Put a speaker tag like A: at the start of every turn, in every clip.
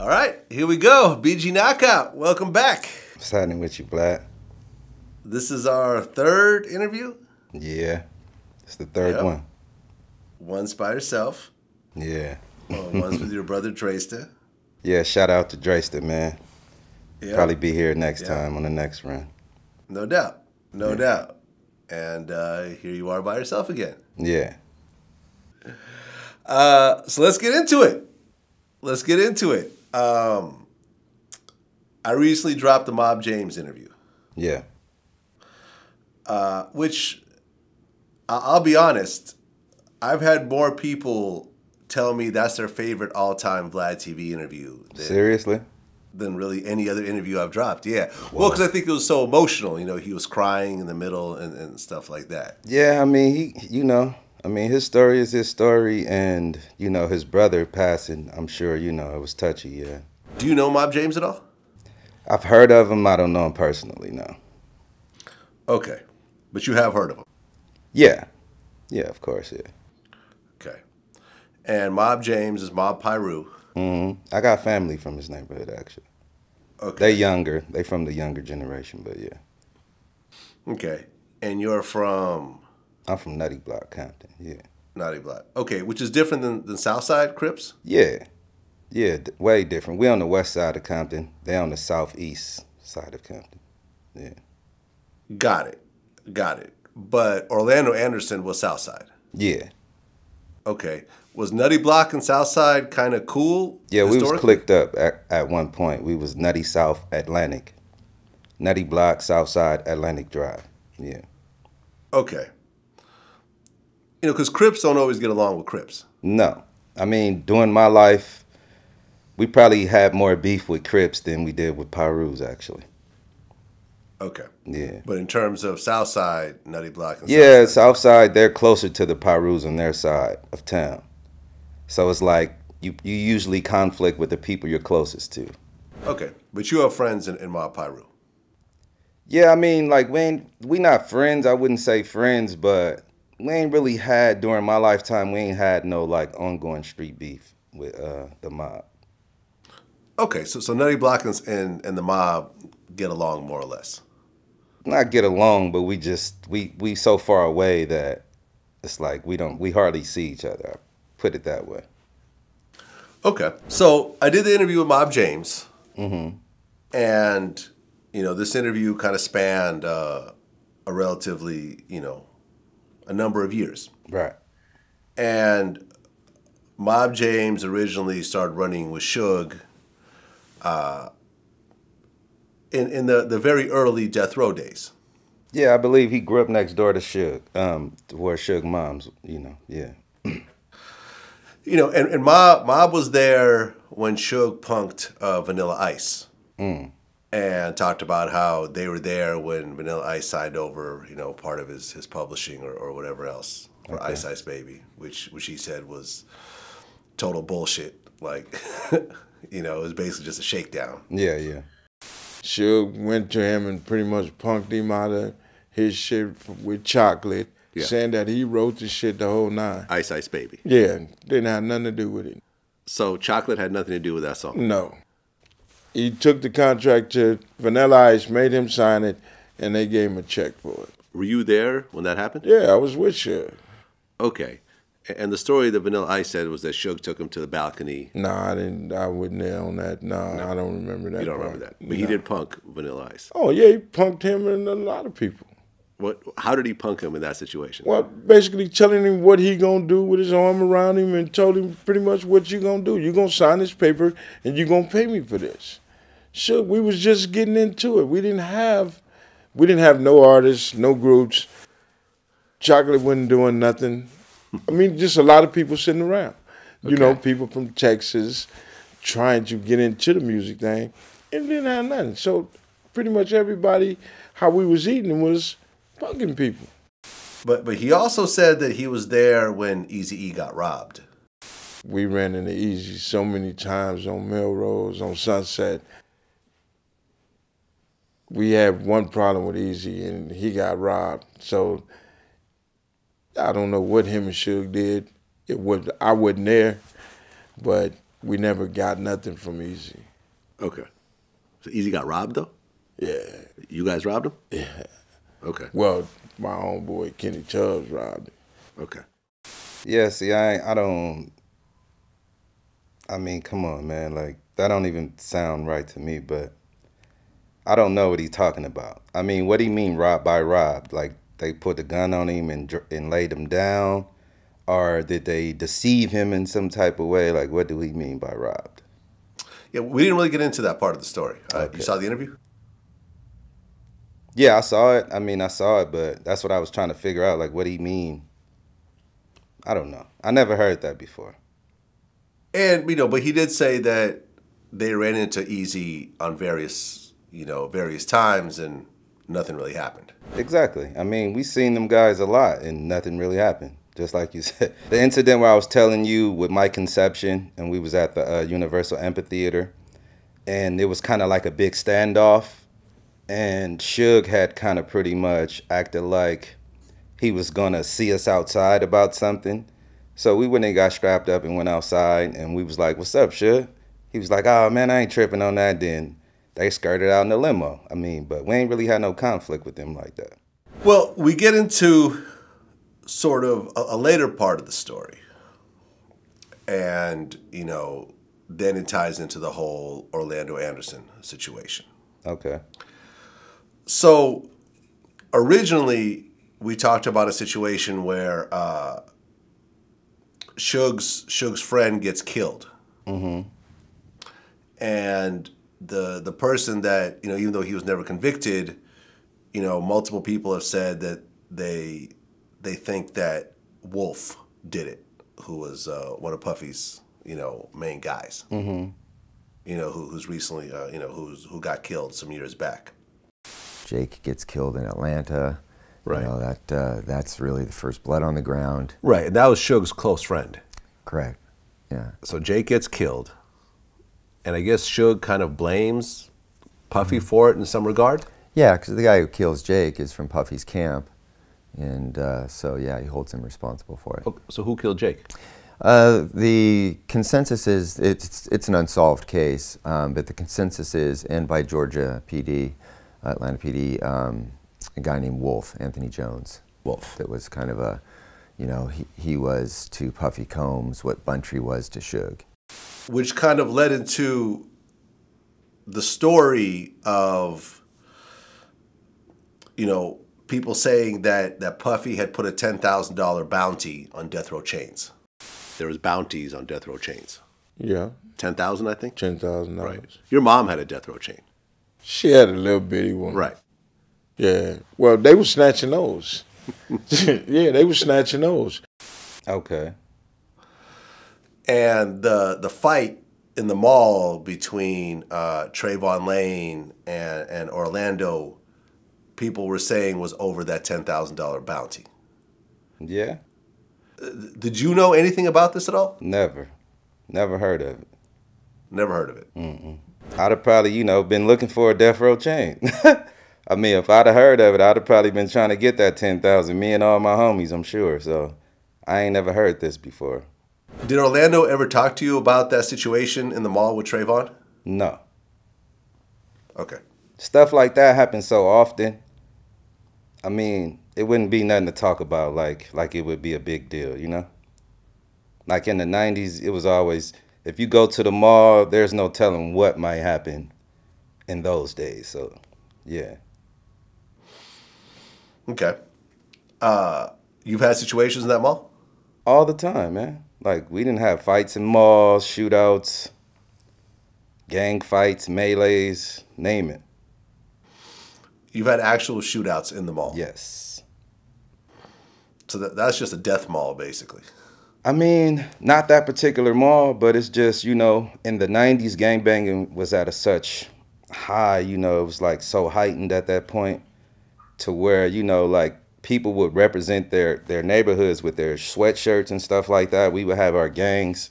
A: All right, here we go. BG Knocc Out. Welcome back.
B: What's happening with you, Black?
A: This is our third interview.
B: Yeah, it's the third
A: Yep.
B: one.
A: One's by yourself.
B: Yeah,
A: Well, one's with your brother Dresta.
B: yeah. Shout out to Dresta, man.
A: Yeah,
B: Probably be here next
A: Yeah.
B: time on the next run.
A: no doubt, no doubt. And uh, here you are by yourself again.
B: Yeah.
A: Uh, so let's get into it. Let's get into it. Um, I recently dropped the Mob James interview.
B: Yeah.
A: uh, which I'll be honest, I've had more people tell me that's their favorite all-time Vlad TV interview than,
B: Seriously?
A: than really any other interview I've dropped. Yeah, well, because I think it was so emotional. You know, he was crying in the middle and, and stuff like that.
B: Yeah. I mean, he. You know. I mean, his story is his story, and you know his brother passing. I'm sure you know it was touchy. Yeah.
A: Do you know Mob James at all?
B: I've heard of him. I don't know him personally. No.
A: Okay, but you have heard of him.
B: Yeah. Yeah. Of course. Yeah.
A: Okay, and Mob James is Mob Pyru.
B: hmm I got family from his neighborhood actually.
A: Okay,
B: They younger. They from the younger generation, but yeah.
A: okay, and you're from
B: I'm from Nutty Block, Compton. Yeah.
A: Nutty Block. Okay, which is different than, than Southside Crips.
B: Yeah. Yeah, d- way different. We're on the west side of Compton. They're on the southeast side of Compton. Yeah.
A: Got it. Got it. But Orlando Anderson was Southside.
B: Yeah.
A: Okay. Was Nutty Block and Southside kind of cool?
B: Yeah, we was clicked up at, at one point. We was Nutty South Atlantic. Nutty Block, Southside Atlantic Drive. Yeah.
A: Okay. You know, because Crips don't always get along with Crips.
B: No. I mean, during my life, we probably had more beef with Crips than we did with Pyrus, actually.
A: Okay.
B: Yeah.
A: But in terms of Southside, Nutty Block and
B: Yeah,
A: Southside,
B: Southside, they're closer to the Pyrus on their side of town. So it's like you, you usually conflict with the people you're closest to.
A: Okay. But you have friends in, in Mob Pyru.
B: Yeah, I mean, like we ain't we not friends. I wouldn't say friends, but we ain't really had during my lifetime. We ain't had no like ongoing street beef with uh, the mob.
A: Okay. So, so Nutty Block and, and, and the mob get along more or less.
B: Not get along, but we just we we so far away that it's like we don't we hardly see each other. I put it that way.
A: Okay. So I did the interview with Mob James. Mm-hmm. And, you know, this interview kind of spanned uh, a relatively, you know, a number of years.
B: Right.
A: And Mob James originally started running with Suge uh, in, in the, the very early Death Row days.
B: Yeah, I believe he grew up next door to Suge, um, where Suge moms, you know, yeah.
A: You know, and, and Mob, Mob was there when Suge punked uh, Vanilla Ice. And talked about how they were there when Vanilla Ice signed over, you know, part of his, his publishing or, or whatever else for Ice Ice Baby, which which he said was total bullshit. Like, you know, it was basically just a shakedown.
B: Yeah, yeah.
C: Suge went to him and pretty much punked him out of his shit with chocolate,
A: Yeah.
C: saying that he wrote the shit the whole nine.
A: Ice Ice Baby.
C: Yeah, didn't have nothing to do with it.
A: So chocolate had nothing to do with that song.
C: No. He took the contract to Vanilla Ice, made him sign it, and they gave him a check for it.
A: Were you there when that happened?
C: Yeah, I was with you.
A: Okay. And the story that Vanilla Ice said was that Suge took him to the balcony.
C: Nah, I didn't. I wasn't there on that. Nah, I don't remember that.
A: You don't
C: part.
A: remember that, but he did punk Vanilla Ice.
C: Oh yeah, he punked him and a lot of people.
A: What? How did he punk him in that situation?
C: Well, basically telling him what he gonna do with his arm around him and told him pretty much what you gonna do. You gonna sign this paper and you gonna pay me for this. Sure, we was just getting into it. We didn't have, we didn't have no artists, no groups. Chocolate wasn't doing nothing. I mean, just a lot of people sitting around. You know, people from Texas trying to get into the music thing, and didn't have nothing. So pretty much everybody, how we was eating was bugging people.
A: But but he also said that he was there when Easy E got robbed.
C: We ran into Eazy so many times on Melrose, on Sunset. We had one problem with Eazy, and he got robbed. So I don't know what him and Suge did. It was I wasn't there, but we never got nothing from Eazy.
A: Okay. So Eazy got robbed though.
C: Yeah.
A: You guys robbed him.
C: Yeah.
A: Okay.
C: Well, my own boy Kenny Chubbs robbed him.
A: Okay.
B: Yeah, see, I I don't. I mean, come on, man. Like that don't even sound right to me. But I don't know what he's talking about. I mean, what do you mean robbed by robbed? Like they put the gun on him and and laid him down, or did they deceive him in some type of way? Like what do we mean by robbed?
A: Yeah, we didn't really get into that part of the story. Uh,
B: Okay.
A: You saw the interview?
B: Yeah, I saw it. I mean, I saw it, but that's what I was trying to figure out. Like, what do you mean? I don't know. I never heard that before.
A: And you know, but he did say that they ran into Eazy on various, you know, various times, and nothing really happened.
B: Exactly. I mean, we seen them guys a lot and nothing really happened. Just like you said. The incident where I was telling you with my conception and we was at the uh, Universal Amphitheater and it was kind of like a big standoff and Suge had kind of pretty much acted like he was going to see us outside about something. So we went and got strapped up and went outside and we was like, "What's up, Suge?" He was like, "Oh man, I ain't tripping on that." Then they skirted out in the limo. I mean, but we ain't really had no conflict with them like that.
A: Well, we get into sort of a, a later part of the story, and you know, then it ties into the whole Orlando Anderson situation.
B: Okay.
A: So originally, we talked about a situation where uh, Suge's Suge's friend gets killed, and the the person that you know, even though he was never convicted, you know, multiple people have said that they they think that Wolf did it, who was uh, one of Puffy's you know main guys. Mm-hmm. You know, who, who's recently uh, you know who's who got killed some years back.
D: Jake gets killed in Atlanta.
A: Right.
D: You know, that uh, that's really the first blood on the ground.
A: Right, and that was Suge's close friend.
D: Correct. Yeah.
A: So Jake gets killed, and I guess Suge kind of blames Puffy for it in some regard.
D: Yeah, because the guy who kills Jake is from Puffy's camp, and uh, so yeah, he holds him responsible for it.
A: Oh, So who killed Jake?
D: Uh, the consensus is it's it's an unsolved case, um, but the consensus is, and by Georgia PD, Atlanta PD, um, a guy named Wolf, Anthony Jones.
A: Wolf.
D: That was kind of a, you know, he, he was to Puffy Combs what Buntry was to Suge.
A: Which kind of led into the story of, you know, people saying that that Puffy had put a ten thousand dollar bounty on Death Row Chains. There was bounties on Death Row Chains.
C: Yeah,
A: Ten thousand, I think.
C: ten thousand
A: Right. Your mom had a Death Row chain.
C: She had a little bitty one.
A: Right.
C: Yeah. Well, they were snatching those. yeah, they were snatching those.
B: Okay.
A: and the the fight in the mall between uh, Trayvon Lane and and Orlando, people were saying was over that ten thousand dollar bounty.
B: Yeah.
A: Did you know anything about this at all?
B: Never. Never heard of it.
A: Never heard of it.
B: I'd have probably, you know, been looking for a death row chain. I mean, if I'd have heard of it, I'd have probably been trying to get that ten thousand. Me and all my homies, I'm sure. So, I ain't never heard this before.
A: Did Orlando ever talk to you about that situation in the mall with Trayvon?
B: No.
A: Okay.
B: Stuff like that happens so often. I mean, it wouldn't be nothing to talk about like like it would be a big deal, you know? Like in the 90s, it was always if you go to the mall, there's no telling what might happen in those days. So, yeah.
A: Okay. Uh, you've had situations in that mall?
B: All the time, man. Like we didn't have fights in malls, shootouts, gang fights, melees, name it.
A: You've had actual shootouts in the mall.
B: Yes.
A: So that, that's just a death mall, basically.
B: I mean, not that particular mall, but it's just, you know, in the 90s, gangbanging was at a such high, you know, it was like so heightened at that point to where, you know, like people would represent their, their neighborhoods with their sweatshirts and stuff like that. We would have our gangs,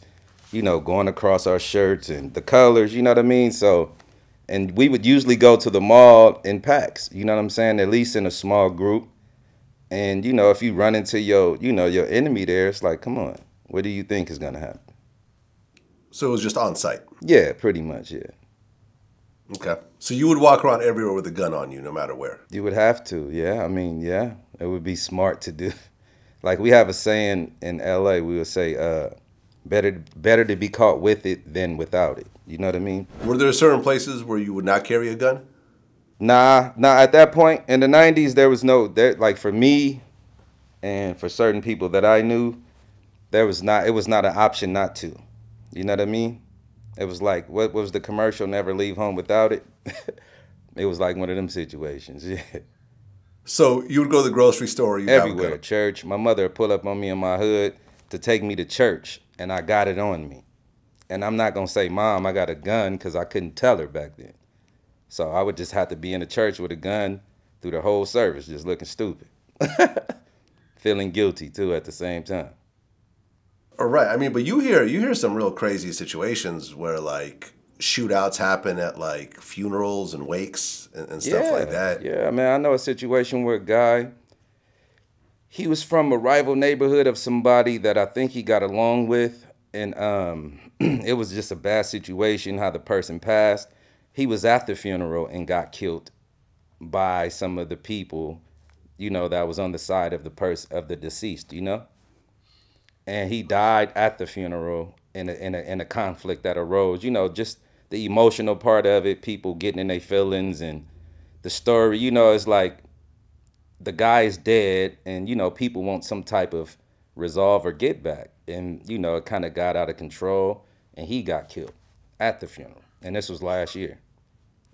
B: you know, going across our shirts and the colors, you know what I mean? So, and we would usually go to the mall in packs, you know what I'm saying? At least in a small group. And you know, if you run into your, you know, your enemy there, it's like, come on, what do you think is gonna happen?
A: So it was just on site.
B: Yeah, pretty much. Yeah,
A: Okay. So you would walk around everywhere with a gun on you, no matter where.
B: you would have to. Yeah, I mean, yeah, it would be smart to do. Like we have a saying in L.A. We would say, uh, "Better, better to be caught with it than without it." You know what I mean?
A: Were there certain places where you would not carry a gun?
B: Nah, nah. At that point in the '90s, there was no there. Like for me, and for certain people that I knew, there was not. It was not an option not to. You know what I mean? It was like what was the commercial? Never leave home without it. it was like one of them situations. Yeah,
A: So you would go to the grocery store. You
B: everywhere. Church. My mother would pull up on me in my hood to take me to church, and I got it on me. And I'm not gonna say, "Mom, I got a gun," because I couldn't tell her back then. So I would just have to be in the church with a gun through the whole service, just looking stupid. Feeling guilty too at the same time.
A: All right. I mean, but you hear you hear some real crazy situations where like shootouts happen at like funerals and wakes and, and stuff like that.
B: Yeah, man. I know a situation where a guy, he was from a rival neighborhood of somebody that I think he got along with, and um, it was just a bad situation how the person passed. He was at the funeral and got killed by some of the people, you know, that was on the side of the person of the deceased, you know. And he died at the funeral in a, in a in a conflict that arose, you know, just the emotional part of it, people getting in their feelings and the story, you know, it's like the guy is dead and you know people want some type of resolve or get back. And you know it kind of got out of control and he got killed at the funeral. And this was last year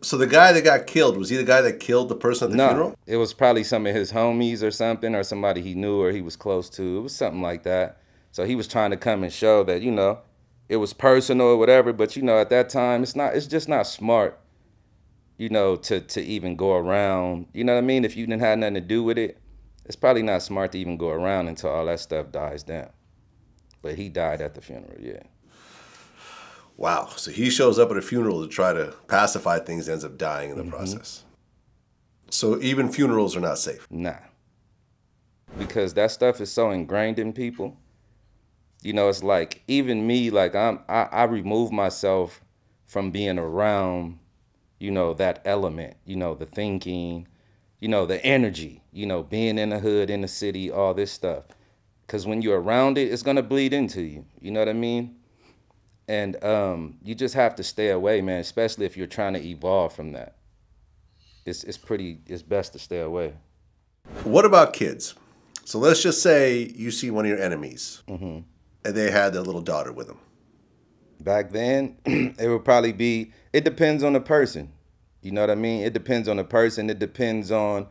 A: So the guy that got killed was he the guy that killed the person at the
B: no
A: funeral?
B: it was probably some of his homies or something or somebody he knew or he was close to it was something like that so he was trying to come and show that you know it was personal or whatever but you know at that time it's not it's just not smart you know, to to even go around. You know what I mean? If you didn't have nothing to do with it, it's probably not smart to even go around until all that stuff dies down. But he died at the funeral, yeah.
A: Wow. So he shows up at a funeral to try to pacify things, ends up dying in the
B: Mm-hmm.
A: process. So even funerals are not safe.
B: Nah. Because that stuff is so ingrained in people. You know, it's like even me, like I'm I, I remove myself from being around, you know, that element, you know, the thinking, you know, the energy, you know, being in the hood, in the city, all this stuff. Cause when you're around it, it's gonna bleed into you. You know what I mean? And um, you just have to stay away, man, especially if you're trying to evolve from that. It's it's pretty it's best to stay away.
A: What about kids? So let's just say you see one of your enemies
B: Mm-hmm.
A: and they had their little daughter with them.
B: Back then, it would probably be, it depends on the person. You know what I mean? It depends on the person. It depends on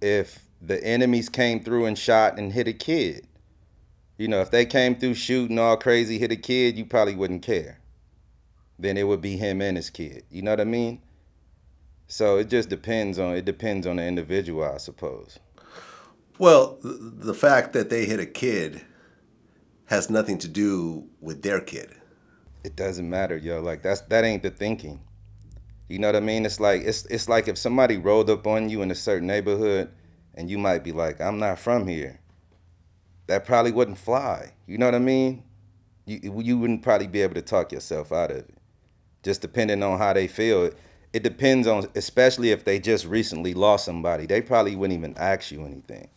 B: if the enemies came through and shot and hit a kid. You know, if they came through shooting all crazy, hit a kid, you probably wouldn't care. Then it would be him and his kid. You know what I mean? So it just depends on it depends on the individual, I suppose.
A: Well, the fact that they hit a kid has nothing to do with their kid.
B: it doesn't matter, yo. Like that's that ain't the thinking. You know what I mean? It's like it's it's like if somebody rolled up on you in a certain neighborhood and you might be like, I'm not from here. That probably wouldn't fly. You know what I mean? You you wouldn't probably be able to talk yourself out of it. Just depending on how they feel. It depends on especially if they just recently lost somebody. They probably wouldn't even ask you anything.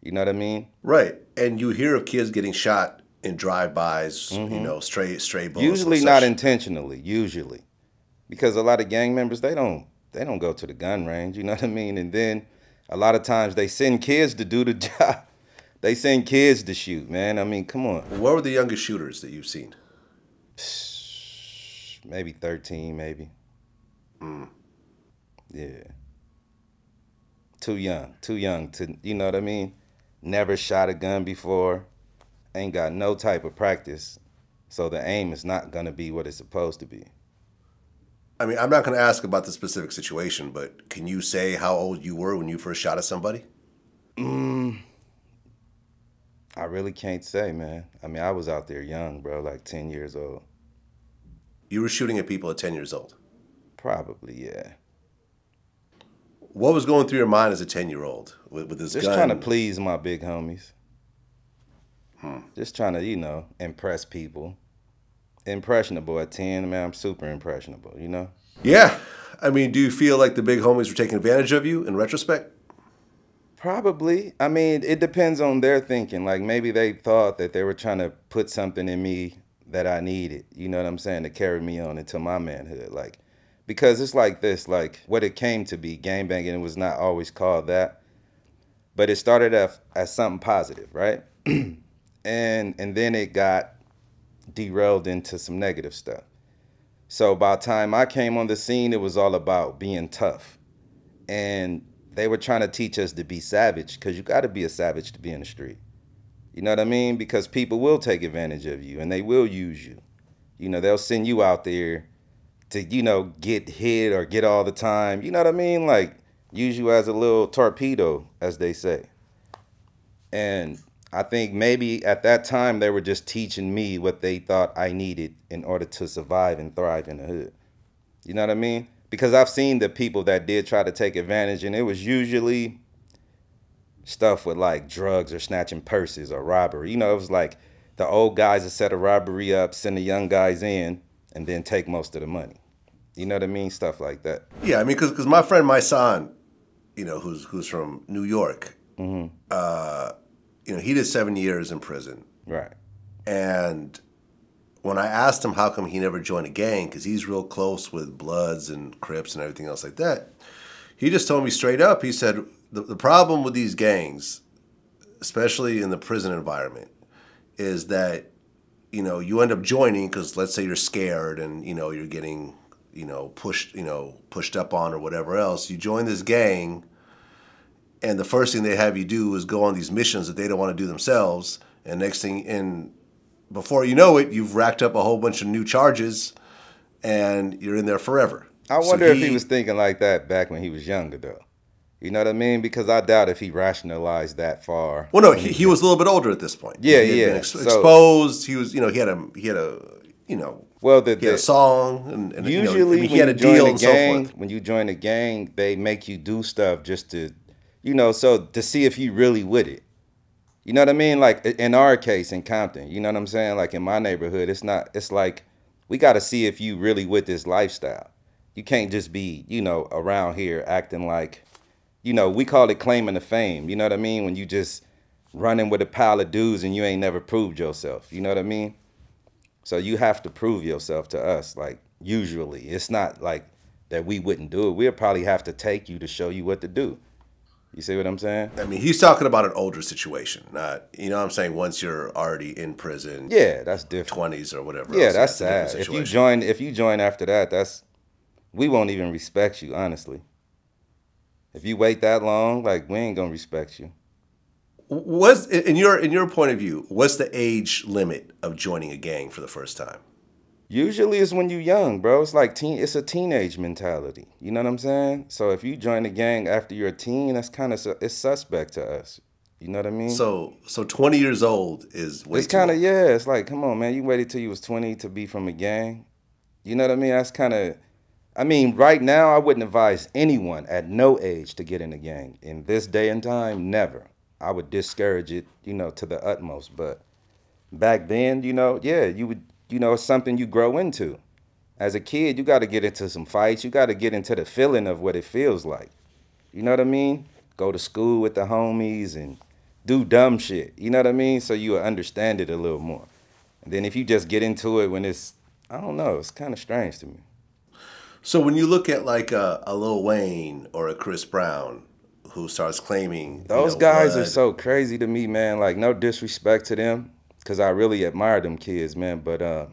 B: You know what I mean?
A: Right. And you hear of kids getting shot in drive-bys, you know, stray stray bullets.
B: Mm-hmm. Usually not intentionally, usually. Because a lot of gang members they don't they don't go to the gun range, you know what I mean? And then a lot of times they send kids to do the job. They send kids to shoot, man. I mean, come on.
A: What were the youngest shooters that you've seen?
B: Maybe 13, maybe.
A: Mm.
B: Yeah. Too young. Too young to you know what I mean? Never shot a gun before. Ain't got no type of practice. So the aim is not gonna be what it's supposed to be.
A: I mean, I'm not going to ask about the specific situation, but can you say how old you were when you first shot at somebody?
B: I really can't say, man. I mean, I was out there young, bro, like 10 years old.
A: You were shooting at people at 10 years old.
B: Probably, yeah.
A: What was going through your mind as a 10 year old with, with this
B: Just
A: gun?
B: trying to please my big homies. Hmm. Just trying to, you know, impress people. impressionable at 10, man, I'm super impressionable, you know?
A: Yeah. I mean, do you feel like the big homies were taking advantage of you in retrospect?
B: Probably. I mean, it depends on their thinking. Like maybe they thought that they were trying to put something in me that I needed, you know what I'm saying, to carry me on into my manhood. Like, because it's like this, like what it came to be, gangbanging, it was not always called that. But it started off as something positive, right? and and then it got derailed into some negative stuff. So by the time I came on the scene, it was all about being tough. And they were trying to teach us to be savage because you got to be a savage to be in the street. You know what I mean? Because people will take advantage of you and they will use you. You know, they'll send you out there to, you know, get hit or get all the time. You know what I mean? Like, use you as a little torpedo, as they say. And I think maybe at that time they were just teaching me what they thought I needed in order to survive and thrive in the hood. You know what I mean? Because I've seen the people that did try to take advantage, and it was usually stuff with like drugs or snatching purses or robbery. You know, it was like the old guys that set a robbery up, send the young guys in, and then take most of the money. You know what I mean? Stuff like that.
A: Yeah, I mean, because my friend, my son, you know, who's who's from New York, mm-hmm. uh, you know, he did seven years in prison.
B: Right.
A: And when I asked him how come he never joined a gang, because he's real close with Bloods and Crips and everything else like that, he just told me straight up. He said the, the problem with these gangs, especially in the prison environment, is that you know you end up joining because let's say you're scared and you know you're getting you know pushed you know pushed up on or whatever else. You join this gang and the first thing they have you do is go on these missions that they don't want to do themselves and next thing in before you know it you've racked up a whole bunch of new charges and you're in there forever
B: i wonder so he, if he was thinking like that back when he was younger though you know what I mean? Because I doubt if he rationalized that far.
A: Well, no, he, he was a little bit older at this point.
B: Yeah,
A: he
B: yeah.
A: Ex- so, exposed. He was, you know, he had a he had a you know.
B: Well, the,
A: he had a song and, and
B: usually
A: you know, he had a deal and
B: gang,
A: so forth.
B: When you join a gang, they make you do stuff just to you know, so to see if you really with it. You know what I mean? Like in our case in Compton, you know what I'm saying? Like in my neighborhood, it's not it's like we got to see if you really with this lifestyle. You can't just be, you know, around here acting like you know, we call it claiming the fame. You know what I mean? When you just running with a pile of dudes and you ain't never proved yourself. You know what I mean? So you have to prove yourself to us. Like usually, it's not like that we wouldn't do it. We'll probably have to take you to show you what to do. You see what I'm saying?
A: I mean, he's talking about an older situation, not you know what I'm saying. Once you're already in prison,
B: yeah, that's different.
A: Twenties or whatever.
B: Yeah,
A: else,
B: that's sad. If you join, if you join after that, that's we won't even respect you, honestly. If you wait that long, like we ain't gonna respect you.
A: What's in your in your point of view? What's the age limit of joining a gang for the first time?
B: Usually it's when you're young, bro. It's like teen. It's a teenage mentality. You know what I'm saying? So if you join the gang after you're a teen, that's kind of it's suspect to us. You know what I mean?
A: So so 20 years old is
B: It's kind of yeah. It's like come on, man. You waited till you was 20 to be from a gang. You know what I mean? That's kind of. I mean, right now I wouldn't advise anyone at no age to get in a gang. In this day and time, never. I would discourage it, you know, to the utmost. But back then, you know, yeah, you would you know, it's something you grow into. As a kid, you got to get into some fights. You got to get into the feeling of what it feels like. You know what I mean? Go to school with the homies and do dumb shit. You know what I mean? So you understand it a little more. And then if you just get into it when it's, I don't know, it's kind of strange to me.
A: So when you look at like a, a Lil Wayne or a Chris Brown, who starts claiming
B: those
A: you know,
B: guys
A: blood,
B: are so crazy to me, man. Like no disrespect to them, because I really admire them kids, man. But uh,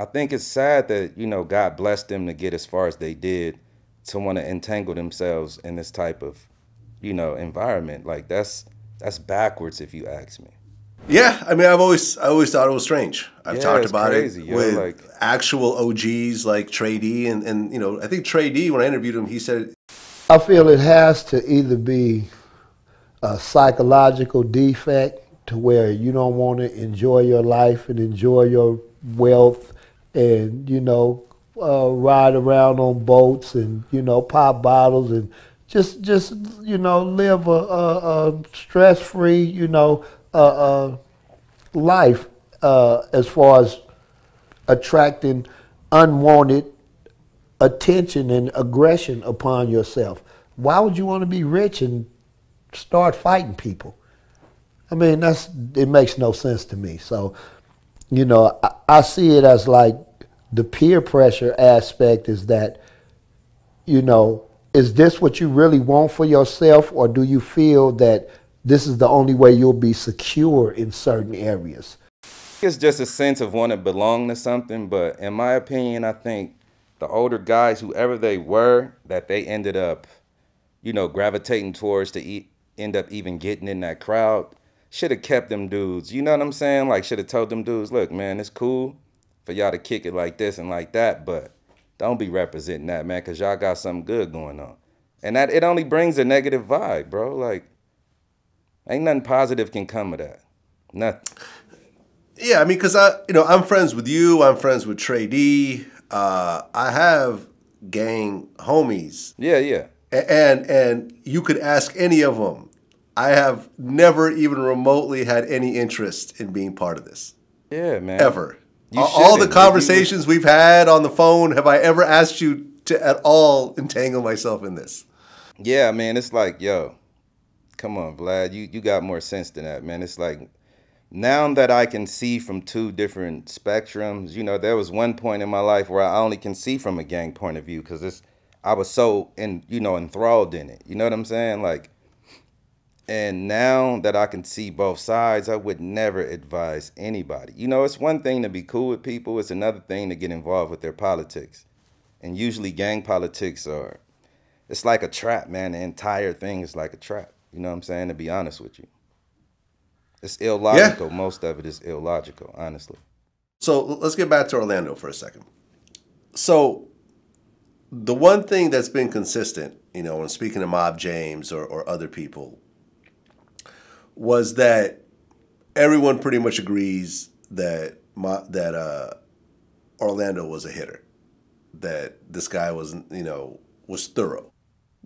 B: I think it's sad that you know God blessed them to get as far as they did, to want to entangle themselves in this type of, you know, environment. Like that's that's backwards, if you ask me.
A: Yeah, I mean, I've always I always thought it was strange. I've
B: Yeah,
A: talked about
B: crazy,
A: it
B: yo,
A: with
B: like-
A: actual OGs like Tray Deee, and and you know, I think Tray Deee when I interviewed him, he said
E: I feel it has to either be a psychological defect to where you don't want to enjoy your life and enjoy your wealth and, you know, uh, ride around on boats and, you know, pop bottles and just, just you know, live a, a, a stress free, you know, life uh, as far as attracting unwanted attention and aggression upon yourself. Why would you want to be rich and start fighting people? I mean, that's it makes no sense to me. So, you know, I, I see it as like the peer pressure aspect is that, you know, is this what you really want for yourself, or do you feel that this is the only way you'll be secure in certain areas?
B: It's just a sense of wanting to belong to something, but in my opinion, I think the older guys, whoever they were, that they ended up, you know, gravitating towards to eat, end up even getting in that crowd, should have kept them dudes. You know what I'm saying? Like, should have told them dudes, look, man, it's cool for y'all to kick it like this and like that, but don't be representing that, man, because y'all got something good going on. And that it only brings a negative vibe, bro. Like, ain't nothing positive can come of that. Nothing.
A: Yeah, I mean, because I, you know, I'm friends with you. I'm friends with Tray Deee. Uh, I have gang homies.
B: Yeah, yeah.
A: And and you could ask any of them. I have never even remotely had any interest in being part of this.
B: Yeah, man.
A: Ever. All, all the conversations we've had on the phone, have I ever asked you to at all entangle myself in this?
B: Yeah, man. It's like, yo, come on, Vlad. You you got more sense than that, man. It's like now that I can see from two different spectrums, you know, there was one point in my life where I only can see from a gang point of view because it's I was so in you know enthralled in it. You know what I'm saying? Like, and now that I can see both sides, I would never advise anybody. You know, it's one thing to be cool with people; it's another thing to get involved with their politics. And usually, gang politics are it's like a trap, man. The entire thing is like a trap. You know what I'm saying? To be honest with you. It's illogical. Yeah. Most of it is illogical, honestly.
A: So let's get back to Orlando for a second. So the one thing that's been consistent, you know, when speaking to Mob James or, or other people, was that everyone pretty much agrees that that uh, Orlando was a hitter, that this guy was, you know, was thorough.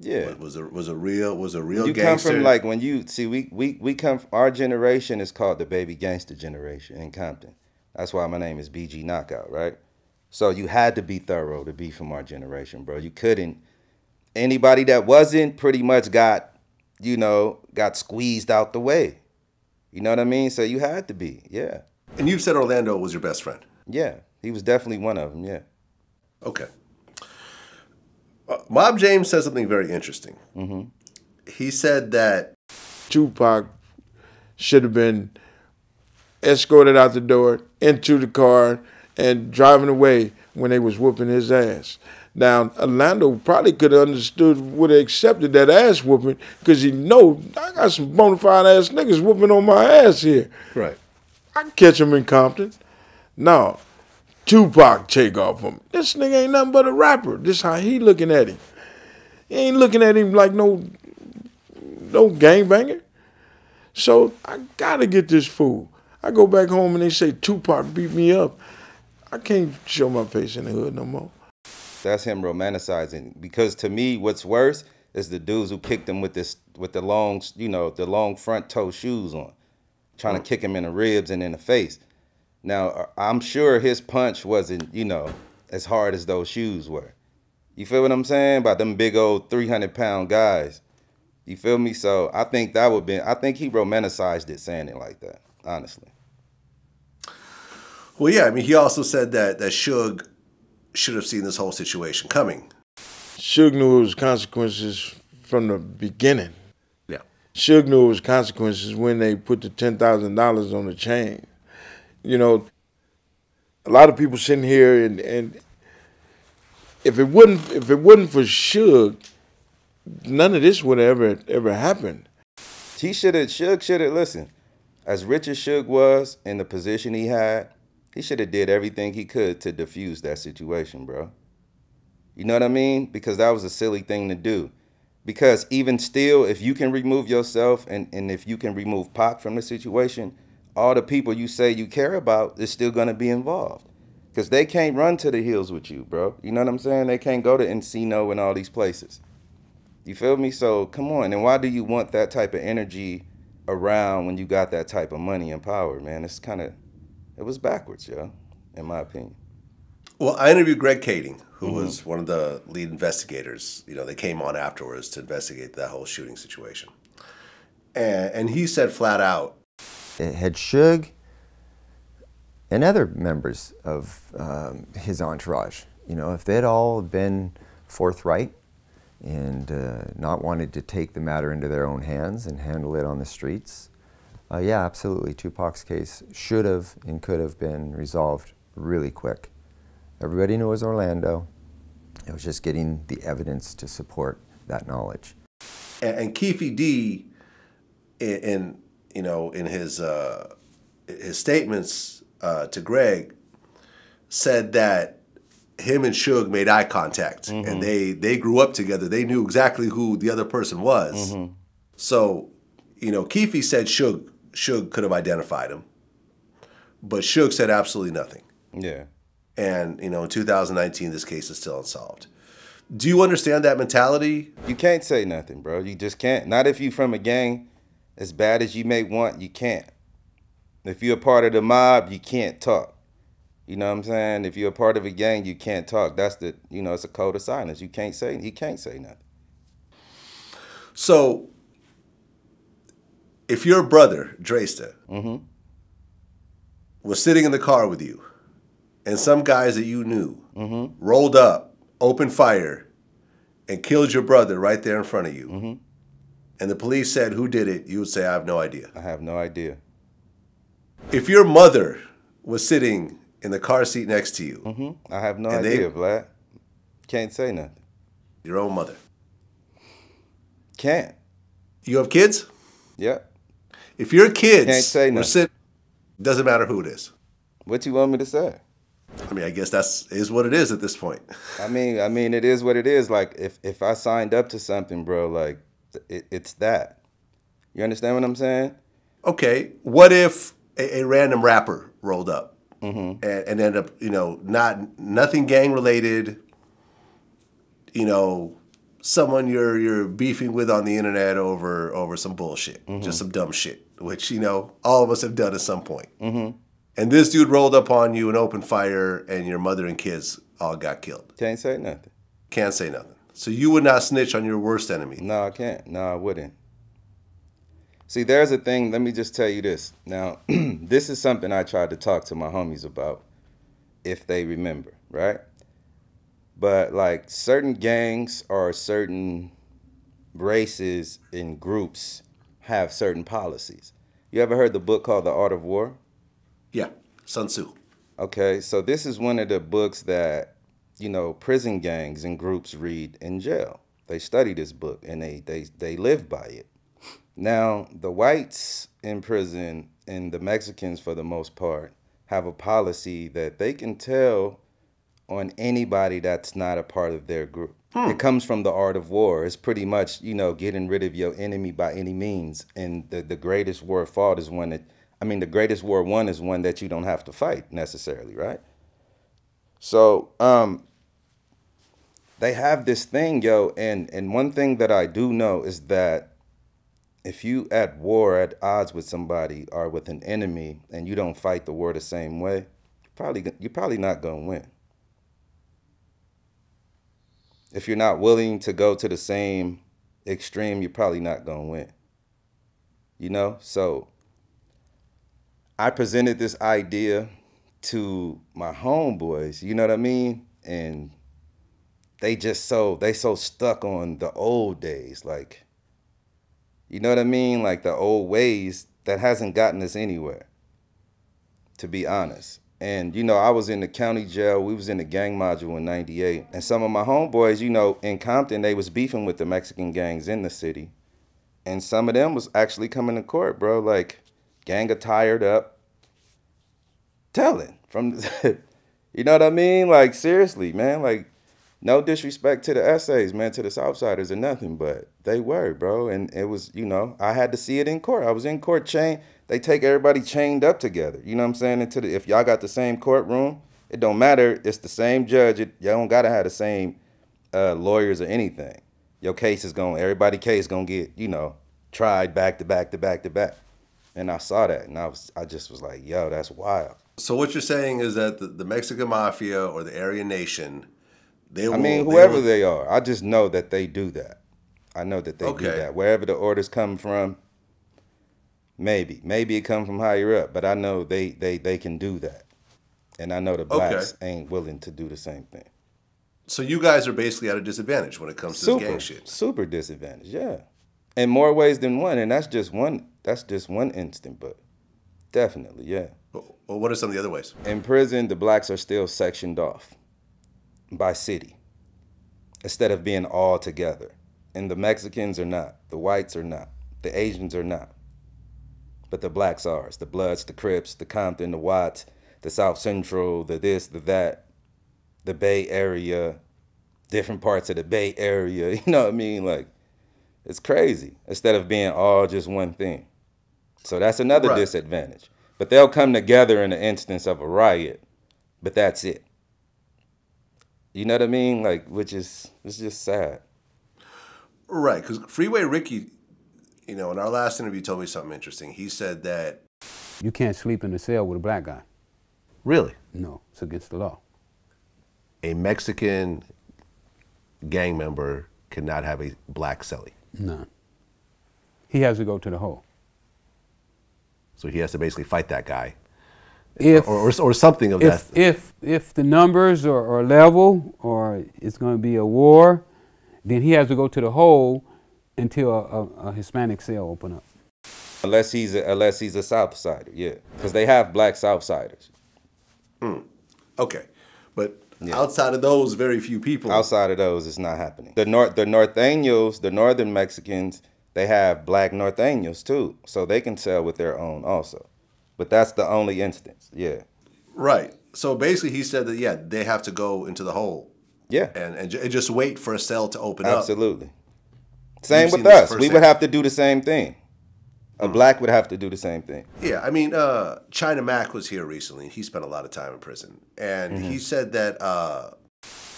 B: Yeah,
A: was a was a real was a real.
B: You
A: gangster.
B: come from like when you see we we we come our generation is called the baby gangster generation in Compton. That's why my name is BG Knocc Out, right? So you had to be thorough to be from our generation, bro. You couldn't. Anybody that wasn't pretty much got, you know, got squeezed out the way. You know what I mean? So you had to be, yeah.
A: And you've said Orlando was your best friend.
B: Yeah, he was definitely one of them. Yeah.
A: Okay. Uh, Mob James said something very interesting.
B: Mm-hmm.
A: He said that
C: Tupac should have been escorted out the door into the car and driving away when they was whooping his ass. Now, Orlando probably could have understood, would have accepted that ass whooping because he know I got some bona fide ass niggas whooping on my ass here.
A: Right.
C: I can catch him in Compton. No, Tupac take off him. This nigga ain't nothing but a rapper. This how he looking at him. He ain't looking at him like no no gangbanger. So I gotta get this fool. I go back home and they say Tupac beat me up. I can't show my face in the hood no more.
B: That's him romanticizing. Because to me, what's worse is the dudes who kicked him with this with the long, you know, the long front toe shoes on, trying to kick him in the ribs and in the face. Now, uh, I'm sure his punch wasn't, you know, as hard as those shoes were. You feel what I'm saying? About them big old 300 pound guys. You feel me? So I think that would be, I think he romanticized it saying it like that, honestly.
A: Well, yeah. I mean, he also said that, that Suge should have seen this whole situation coming.
C: Suge knew it was consequences from the beginning.
A: Yeah.
C: Suge knew it was consequences when they put the $10,000 on the chain you know, a lot of people sitting here and, and if it wouldn't if it wouldn't for Suge, none of this would ever ever happen.
B: He should have Suge should have listened. As rich as Suge was in the position he had, he should have did everything he could to diffuse that situation, bro. You know what I mean? Because that was a silly thing to do. Because even still, if you can remove yourself and, and if you can remove Pac from the situation, all the people you say you care about is still gonna be involved. Cause they can't run to the hills with you, bro. You know what I'm saying? They can't go to Encino and all these places. You feel me? So come on. And why do you want that type of energy around when you got that type of money and power, man? It's kind of, it was backwards, yo, in my opinion.
A: Well, I interviewed Greg Kading, who was one of the lead investigators. You know, they came on afterwards to investigate that whole shooting situation. And, and he said flat out,
D: It had Suge and other members of um, his entourage. You know, if they'd all been forthright and uh, not wanted to take the matter into their own hands and handle it on the streets, uh, yeah, absolutely. Tupac's case should have and could have been resolved really quick. Everybody knew it was Orlando. It was just getting the evidence to support that knowledge.
A: and, and Keefe D, in, in you know in his uh, his statements uh, to Greg, said that him and Suge made eye contact, and they they grew up together. They knew exactly who the other person was. So, you know, Keefe said Suge Suge could have identified him, but Suge said absolutely nothing.
B: Yeah.
A: And you know, in 2019, this case is still unsolved. Do you understand that mentality?
B: You can't say nothing, bro. You just can't. Not if you're from a gang, as bad as you may want, you can't. If you're a part of the mob, you can't talk. You know what I'm saying? If you're a part of a gang, you can't talk. That's the you know, it's a code of silence. You can't say you can't say nothing.
A: So, if your brother, Dresta, mm-hmm. was sitting in the car with you, and some guys that you knew mm-hmm. rolled up, opened fire, and killed your brother right there in front of you, mm-hmm. and the police said, Who did it? You would say, I have no idea.
B: I have no idea.
A: If your mother was sitting in the car seat next to you,
B: I have no
A: And they-
B: idea, Vlad. Can't say nothing.
A: your own mother,
B: Can't.
A: you have kids?
B: Yep.
A: If your kids
B: Can't say
A: were
B: nothing.
A: sitting, doesn't matter who it is.
B: What do you want me to say?
A: I mean, I guess that's is what it is at this point.
B: I mean, I mean, it is what it is. Like, if if I signed up to something, bro, like, it, it's that. You understand what I'm saying?
A: Okay, what if a, a random rapper rolled up mm-hmm. and, and ended up, you know, not nothing gang related, you know, someone you're you're beefing with on the internet over over some bullshit, mm-hmm. just some dumb shit, which you know all of us have done at some point. Mm-hmm. And this dude rolled up on you and opened fire, and your mother and kids all got killed.
B: Can't say nothing.
A: Can't say nothing. So you would not snitch on your worst enemy.
B: No, I can't. No, I wouldn't. See, there's a thing. Let me just tell you this. Now, this is something I tried to talk to my homies about, if they remember, right? But like certain gangs or certain races and groups have certain policies. You ever heard the book called The Art of War?
A: Yeah, Sun Tzu.
B: Okay, so this is one of the books that, you know, prison gangs and groups read in jail. They study this book and they they they live by it. Now, the whites in prison and the Mexicans for the most part have a policy that they can tell on anybody that's not a part of their group. It comes from the art of war. It's pretty much, you know, getting rid of your enemy by any means. And the, the greatest war fought is one that, I mean, the greatest war won is one that you don't have to fight necessarily, right? So, um, they have this thing, yo, and and one thing that I do know is that if you at war at odds with somebody or with an enemy and you don't fight the war the same way, you're probably you're probably not gonna win. If you're not willing to go to the same extreme, you're probably not gonna win. You know, so I presented this idea to my homeboys. You know what I mean, and they just so they so stuck on the old days, like you know what I mean, like the old ways that hasn't gotten us anywhere. To be honest. And you know, I was in the county jail. We was in the gang module in '98, and some of my homeboys, you know, in Compton, they was beefing with the Mexican gangs in the city, and some of them was actually coming to court, bro. Like, gang tired up, telling from, you know what I mean? Like seriously, man. Like, no disrespect to the essays, man, to the Southsiders or nothing, but they were, bro. And it was, you know, I had to see it in court. I was in court chain. They take everybody chained up together. You know what I'm saying? Into the if y'all got the same courtroom, it don't matter. It's the same judge. It, y'all don't gotta have the same uh, lawyers or anything. Your case is going. Everybody case gonna get you know tried back to back to back to back. And I saw that, and I was I just was like, yo, that's wild.
A: So what you're saying is that the, the Mexican mafia or the Aryan Nation, they will.
B: I mean,
A: they
B: whoever
A: will-
B: they are, I just know that they do that. I know that they do that. Wherever the orders come from, maybe, maybe it come from higher up, but I know they they they can do that, and I know the blacks ain't willing to do the same thing.
A: So you guys are basically at a disadvantage when it comes to this gang shit.
B: super disadvantage, yeah, in more ways than one, and that's just one. That's just one instant, but definitely, yeah.
A: Well, what are some of the other ways?
B: In prison, the blacks are still sectioned off by city instead of being all together. And the Mexicans are not, the whites are not, the Asians are not. But the blacks are. The Bloods, the Crips, the Compton, the Watts, the South Central, the this, the that, the Bay Area, different parts of the Bay Area. You know what I mean? Like, it's crazy instead of being all just one thing. So that's another
A: Right.
B: disadvantage. But they'll come together in the instance of a riot, but that's it. You know what I mean? Like, which is it's just sad.
A: Right, because Freeway Ricky, you know, in our last interview, told me something interesting. He said that
F: You can't sleep in a cell with a black guy.
A: really
F: No, it's against the law.
A: a Mexican gang member cannot have a black cellie,
F: No. He has to go to the hole.
A: so he has to basically fight that guy,
F: If
A: or or, or something of
F: if
A: that.
F: if if the numbers are, are level or it's going to be a war, then he has to go to the hole until a, a, a Hispanic cell open up.
B: Unless he's a, unless he's a South Sider, yeah, because they have black South Siders. Hmm.
A: Okay, but outside of those very few people,
B: Outside of those, it's not happening. The north, the Norteños, the Northern Mexicans, they have black Norteños too, so they can sell with their own also. But that's the only instance. Yeah,
A: right? So basically, he said that yeah, they have to go into the hole
B: yeah,
A: and and, ju- and just wait for a cell to open up.
B: absolutely. Same
A: You've
B: with us. We would have to do the same thing. A black would have to do the same thing.
A: Yeah, I mean, uh, China Mac was here recently. He spent a lot of time in prison, and
B: Mm-hmm.
A: he said that uh,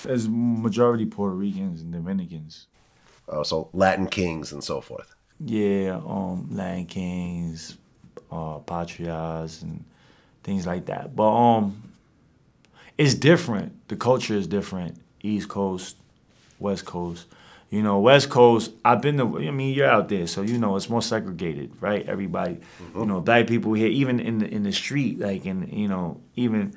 G: There's majority Puerto Ricans and Dominicans.
A: uh, so Latin kings and so forth.
G: Yeah, um, Latin Kings, uh, Patrias, and things like that. But um, it's different. The culture is different. East Coast, West Coast. You know, West Coast. I've been to. I mean, you're out there, so you know it's more segregated, right? Everybody, you know, black people here, even in the in the street, like in you know, even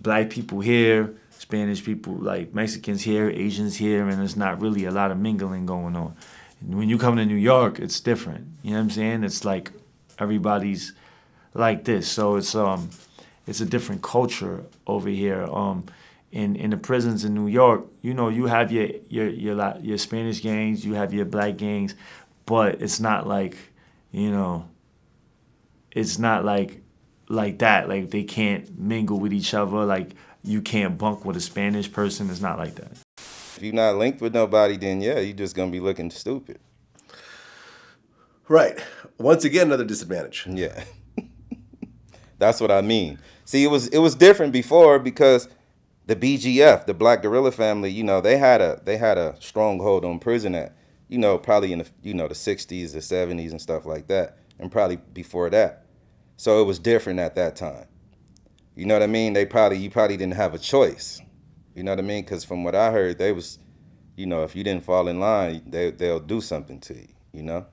G: black people here, Spanish people, like Mexicans here, Asians here, and there's not really a lot of mingling going on. And when you come to New York, it's different. You know what I'm saying? It's like everybody's like this. So it's um it's a different culture over here. Um in, in the prisons in New York, you know, you have your your your your Spanish gangs, you have your black gangs, but it's not like, you know, it's not like like that. Like they can't mingle with each other. Like you can't bunk with a Spanish person. It's not like that.
B: If you're not linked with nobody, then yeah, you're just gonna be looking stupid.
A: Right. Once again, another disadvantage.
B: Yeah. That's what I mean. See, it was it was different before because the BGF, the Black Guerrilla Family, you know, they had a they had a stronghold on prison at, you know, probably in the you know the 60s, the 70s, and stuff like that, and probably before that. So it was different at that time. You know what I mean? They probably you probably didn't have a choice. You know what I mean? Because from what I heard, they was, you know, if you didn't fall in line, they they'll do something to you. You know.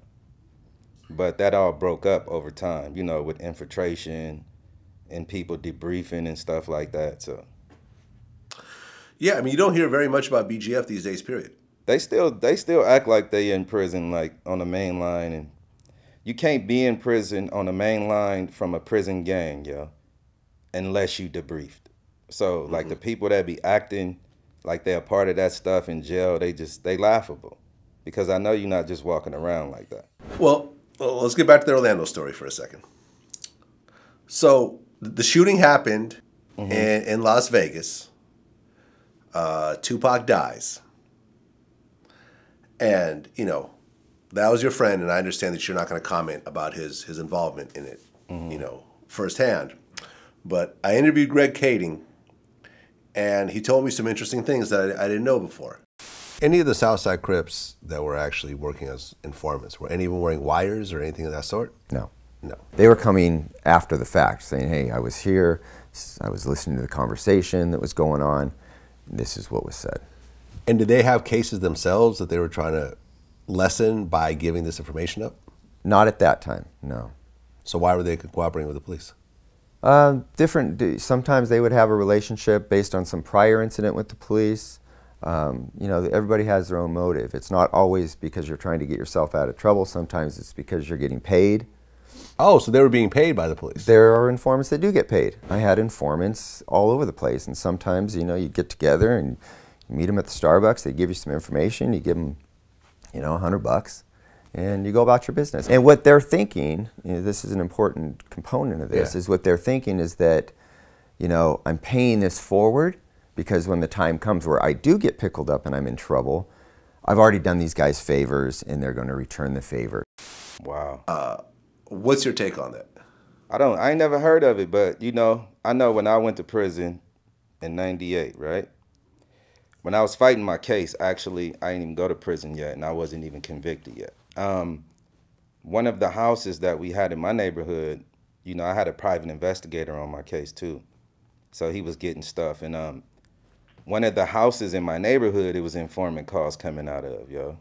B: But that all broke up over time, you know, with infiltration and people debriefing and stuff like that. So
A: Yeah, I mean, you don't hear very much about BGF these days. Period.
B: they still they still act like they in prison, like on the main line, and you can't be in prison on the main line from a prison gang, yo, unless you debriefed. So like the mm-hmm. people that be acting like they're a part of that stuff in jail, they just they laughable, because I know you're not just walking around like that.
A: Well, well, let's get back to the Orlando story for a second. So the shooting happened mm-hmm. in, in Las Vegas. Uh, Tupac dies, and you know that was your friend, and I understand that you're not going to comment about his his involvement in it, you know, firsthand. But I interviewed Greg Kading, and he told me some interesting things that I, I didn't know before. Any of the Southside Crips that were actually working as informants, were any of them wearing wires or anything of that sort?
D: No.
A: No.
D: They were coming after the fact, saying, "Hey, I was here. I was listening to the conversation that was going on. This is what was said."
A: And did they have cases themselves that they were trying to lessen by giving this information up?
D: Not at that time, no.
A: So why were they cooperating with the police?
D: Uh, different. Sometimes they would have a relationship based on some prior incident with the police. Um, you know, everybody has their own motive. It's not always because you're trying to get yourself out of trouble. Sometimes it's because you're getting paid.
A: Oh, so they were being paid by the police.
D: There are informants that do get paid. I had informants all over the place, and sometimes you know you'd get together and you meet them at the Starbucks. They give you some information. You give them, you know, a hundred bucks, and you go about your business. And what they're thinking, you know, this is an important component of this,
A: Yeah.
D: is what they're thinking is that, you know, I'm paying this forward because when the time comes where I do get pickled up and I'm in trouble, I've already done these guys favors, and they're going to return the favor.
B: Wow.
A: Uh, What's your take on that?
B: I don't. I ain't never heard of it, but you know, I know when I went to prison in '98, right? When I was fighting my case, actually, I didn't even go to prison yet, and I wasn't even convicted yet. Um, one of the houses that we had in my neighborhood, you know, I had a private investigator on my case too, so he was getting stuff, and um, one of the houses in my neighborhood, it was informant calls coming out of, yo.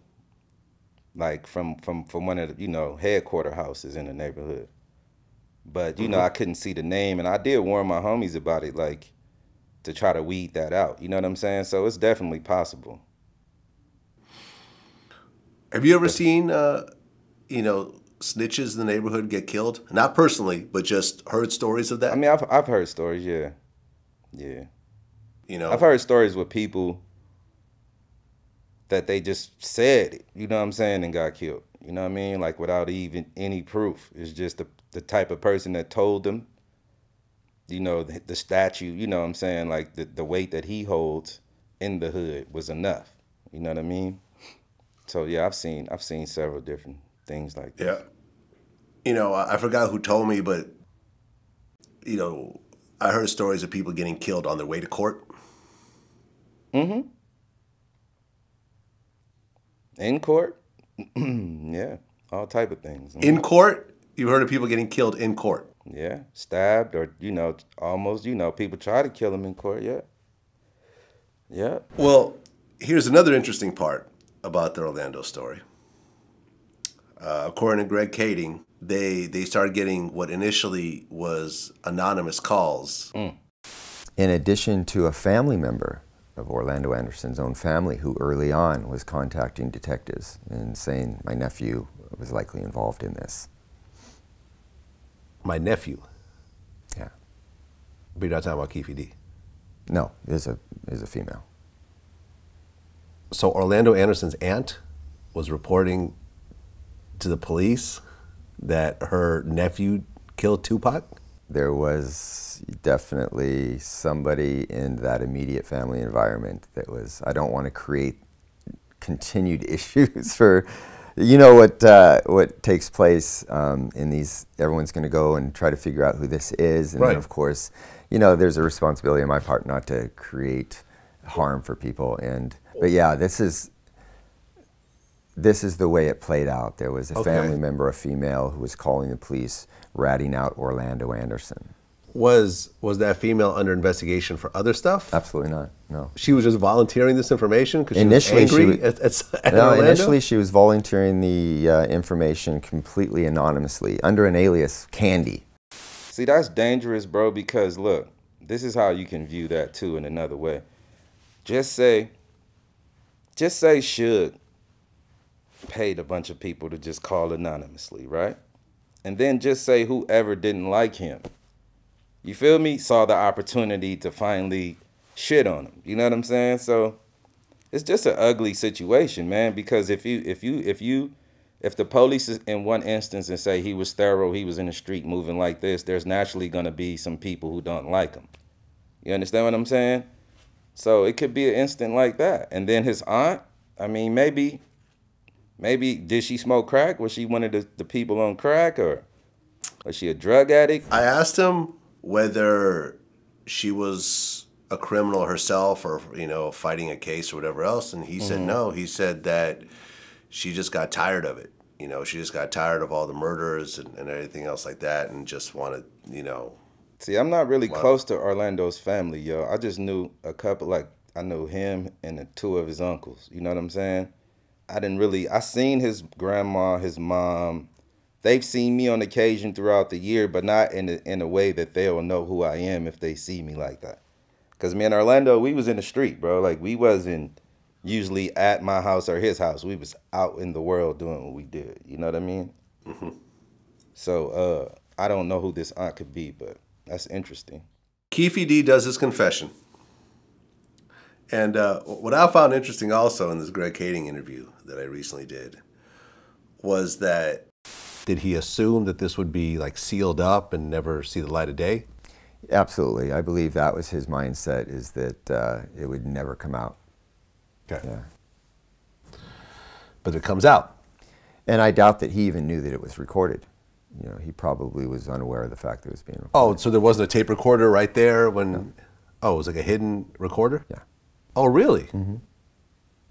B: Like from from from one of the, you know headquarter houses in the neighborhood but you know I couldn't see the name, and I did warn my homies about it, like to try to weed that out. You know what I'm saying? So it's definitely possible.
A: Have you ever seen, uh, you know, snitches in the neighborhood get killed? Not personally, but just heard stories of that.
B: I mean, I've I've heard stories, yeah, yeah.
A: you know,
B: I've heard stories with people that they just said it, you know what I'm saying, and got killed. You know what I mean? Like without even any proof. It's just the the type of person that told them. You know, the, the statue, you know what I'm saying? Like the, the weight that he holds in the hood was enough. You know what I mean? So yeah, I've seen I've seen several different things like that.
A: Yeah. You know, I I forgot who told me, but you know, I heard stories of people getting killed on their way to court.
B: Mm-hmm. In court? yeah. All type of things.
A: In court, you've heard of people getting killed in court.
B: Yeah, stabbed or you know, almost you know, people try to kill them in court. Yeah, yeah.
A: Well, here's another interesting part about the Orlando story. Uh, according to Greg Kading, they they started getting what initially was anonymous calls.
D: in addition to a family member of Orlando Anderson's own family who early on was contacting detectives and saying my nephew was likely involved in this.
A: My nephew,
D: Yeah.
A: but you're not talking about Keefe D.
D: No, is a is a female.
A: So Orlando Anderson's aunt was reporting to the police that her nephew killed Tupac.
D: There was definitely somebody in that immediate family environment that was I don't want to create continued issues for you know what uh, what takes place um, in these everyone's going to go and try to figure out who this is and
A: Right.
D: then of course you know there's a responsibility on my part not to create harm for people and but yeah this is this is the way it played out there was a
A: Okay.
D: family member a female who was calling the police ratting out Orlando Anderson
A: Was was that female under investigation for other stuff?
D: absolutely not no
A: She was just volunteering this information because
D: Initially,
A: she
D: she
A: was at, at, at
D: No,
A: Orlando?
D: initially she was volunteering the uh, information completely anonymously under an alias Candy.
B: See, that's dangerous, bro. Because look, this is how you can view that too in another way. Just say, just say Suge paid a bunch of people to just call anonymously, right? And then just say whoever didn't like him, you feel me, saw the opportunity to finally shit on him. You know what I'm saying? So it's just an ugly situation, man. Because if you if you if you if the police is in one instance and say he was thorough, he was in the street moving like this, there's naturally gonna be some people who don't like him. You understand what I'm saying? So it could be an instant like that. And then his aunt, I mean, maybe, maybe did she smoke crack? Was she one of the, the people on crack or was she a drug addict?
A: I asked him whether she was a criminal herself or you know fighting a case or whatever else, and he said mm-hmm. no. He said that she just got tired of it. you know, she just got tired of all the murders and, and everything else like that, and just wanted, you know,
B: See, I'm not really
A: Wow.
B: close to Orlando's family, yo. I just knew a couple, like I knew him and the two of his uncles. You know what I'm saying? I didn't really. I seen his grandma, his mom. They've seen me on occasion throughout the year, but not in a, in a way that they'll know who I am if they see me like that. Cause me and Orlando, we was in the street, bro. Like we wasn't usually at my house or his house. We was out in the world doing what we did. You know what I mean? So uh, I don't know who this aunt could be, but that's interesting.
A: Keefe D does his confession. And uh, what I found interesting also in this Greg Kading interview that I recently did was that did he assume that this would be like sealed up and never see the light of day?
D: Absolutely. I believe that was his mindset, is that uh, it would never come out.
A: Okay.
D: Yeah.
A: But it comes out.
D: And I doubt that he even knew that it was recorded. You know, he probably was unaware of the fact that it was being recorded.
A: Oh, so there wasn't a tape recorder right there when. Oh, it was like a hidden recorder?
D: Yeah.
A: Oh, really? Mm-hmm.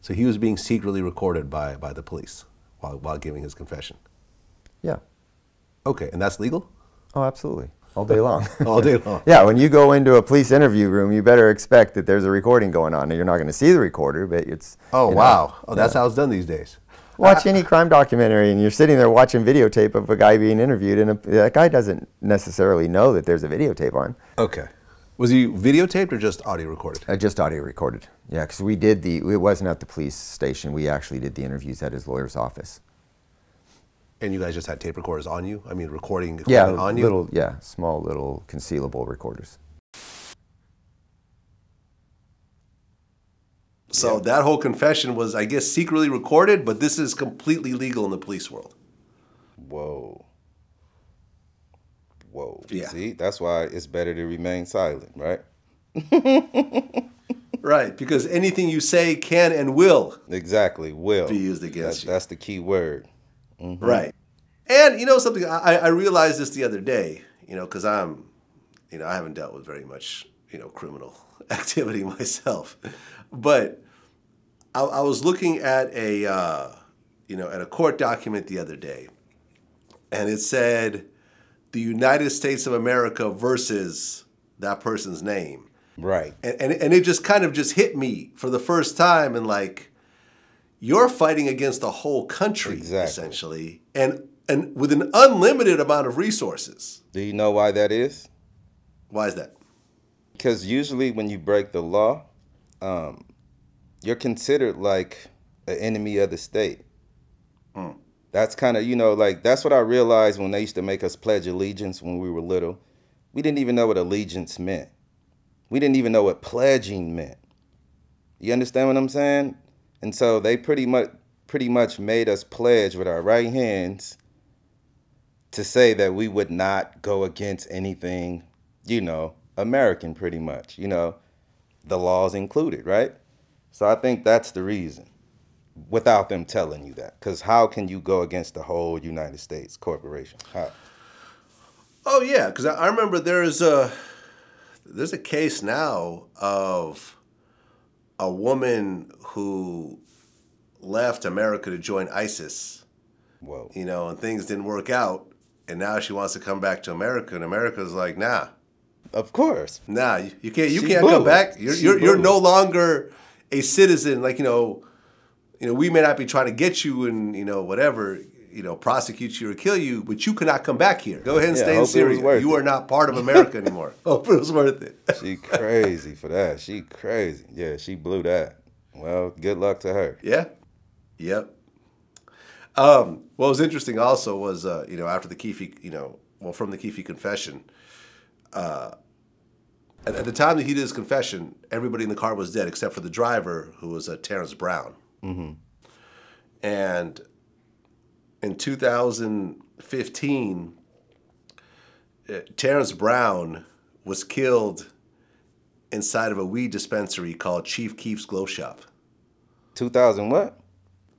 A: So he was being secretly recorded by, by the police while, while giving his confession.
D: Yeah.
A: Okay, and that's legal?
D: Oh, absolutely. All day long.
A: All day long.
D: yeah, when you go into a police interview room, you better expect that there's a recording going on. And you're not going to see the recorder, but it's.
A: Oh,
D: you know,
A: wow. Oh, that's
D: yeah.
A: how it's done these days.
D: Watch uh, any crime documentary, and you're sitting there watching videotape of a guy being interviewed, and a, that guy doesn't necessarily know that there's a videotape on.
A: Okay. Was he videotaped or just audio recorded?
D: Uh, just audio recorded. Yeah, because we did the. It wasn't at the police station. We actually did the interviews at his lawyer's office.
A: And you guys just had tape recorders on you? I mean, recording
D: Yeah,
A: on you?
D: little. Yeah, small little concealable recorders.
A: So that whole confession was, I guess, secretly recorded, but this is completely legal in the police world.
B: Whoa. Whoa.
A: Yeah.
B: See, that's why it's better to remain silent, right?
A: Right, because anything you say can and will.
B: Exactly. Will
A: Be used against you.
B: That's the key word.
A: Right. And you know something, I, I realized this the other day, you know, because I'm, you know, I haven't dealt with very much, you know, criminal activity myself. But I, I was looking at a, uh, you know, at a court document the other day, and it said the United States of America versus that person's name.
B: Right.
A: and, and and it just kind of just hit me for the first time and like you're fighting against the whole country
B: Exactly.
A: essentially and and with an unlimited amount of resources
B: Do you know why that is?
A: why is that
B: Because usually when you break the law, um, you're considered like an enemy of the state. That's kind of, you know, like that's what I realized when they used to make us pledge allegiance when we were little. We didn't even know what allegiance meant. We didn't even know what pledging meant. You understand what I'm saying? And so they pretty much pretty much made us pledge with our right hands to say that we would not go against anything, you know, American pretty much, you know, the laws included, right? So I think that's the reason without them telling you that. Cuz how can you go against the whole United States corporation? How?
A: oh yeah because I, remember there's a there's a case now of a woman who left america to join isis
B: Whoa.
A: you know and things didn't work out and now she wants to come back to america and america's like nah
B: Of course.
A: Nah, you, you can't. You
B: She
A: can't
B: blew
A: come back. You're
B: She
A: you're, you're no longer a citizen. Like you know, you know, we may not be trying to get you and you know whatever, you know, prosecute you or kill you, but you cannot come back here. Go ahead and
B: Yeah,
A: stay in Syria. You
B: it.
A: are not part of America anymore. Hope it was worth it.
B: She crazy for that. She crazy. Yeah, she blew that. Well, good luck to her.
A: Yeah. Yep. Um, what was interesting also was, uh, you know, after the Keefe, you know, well, from the Keefe confession, uh, at, at the time that he did his confession, everybody in the car was dead except for the driver, who was uh, Terrence Brown. And in 2015, uh, Terrence Brown was killed inside of a weed dispensary called Chief Keef's Glow Shop.
B: 2000 what?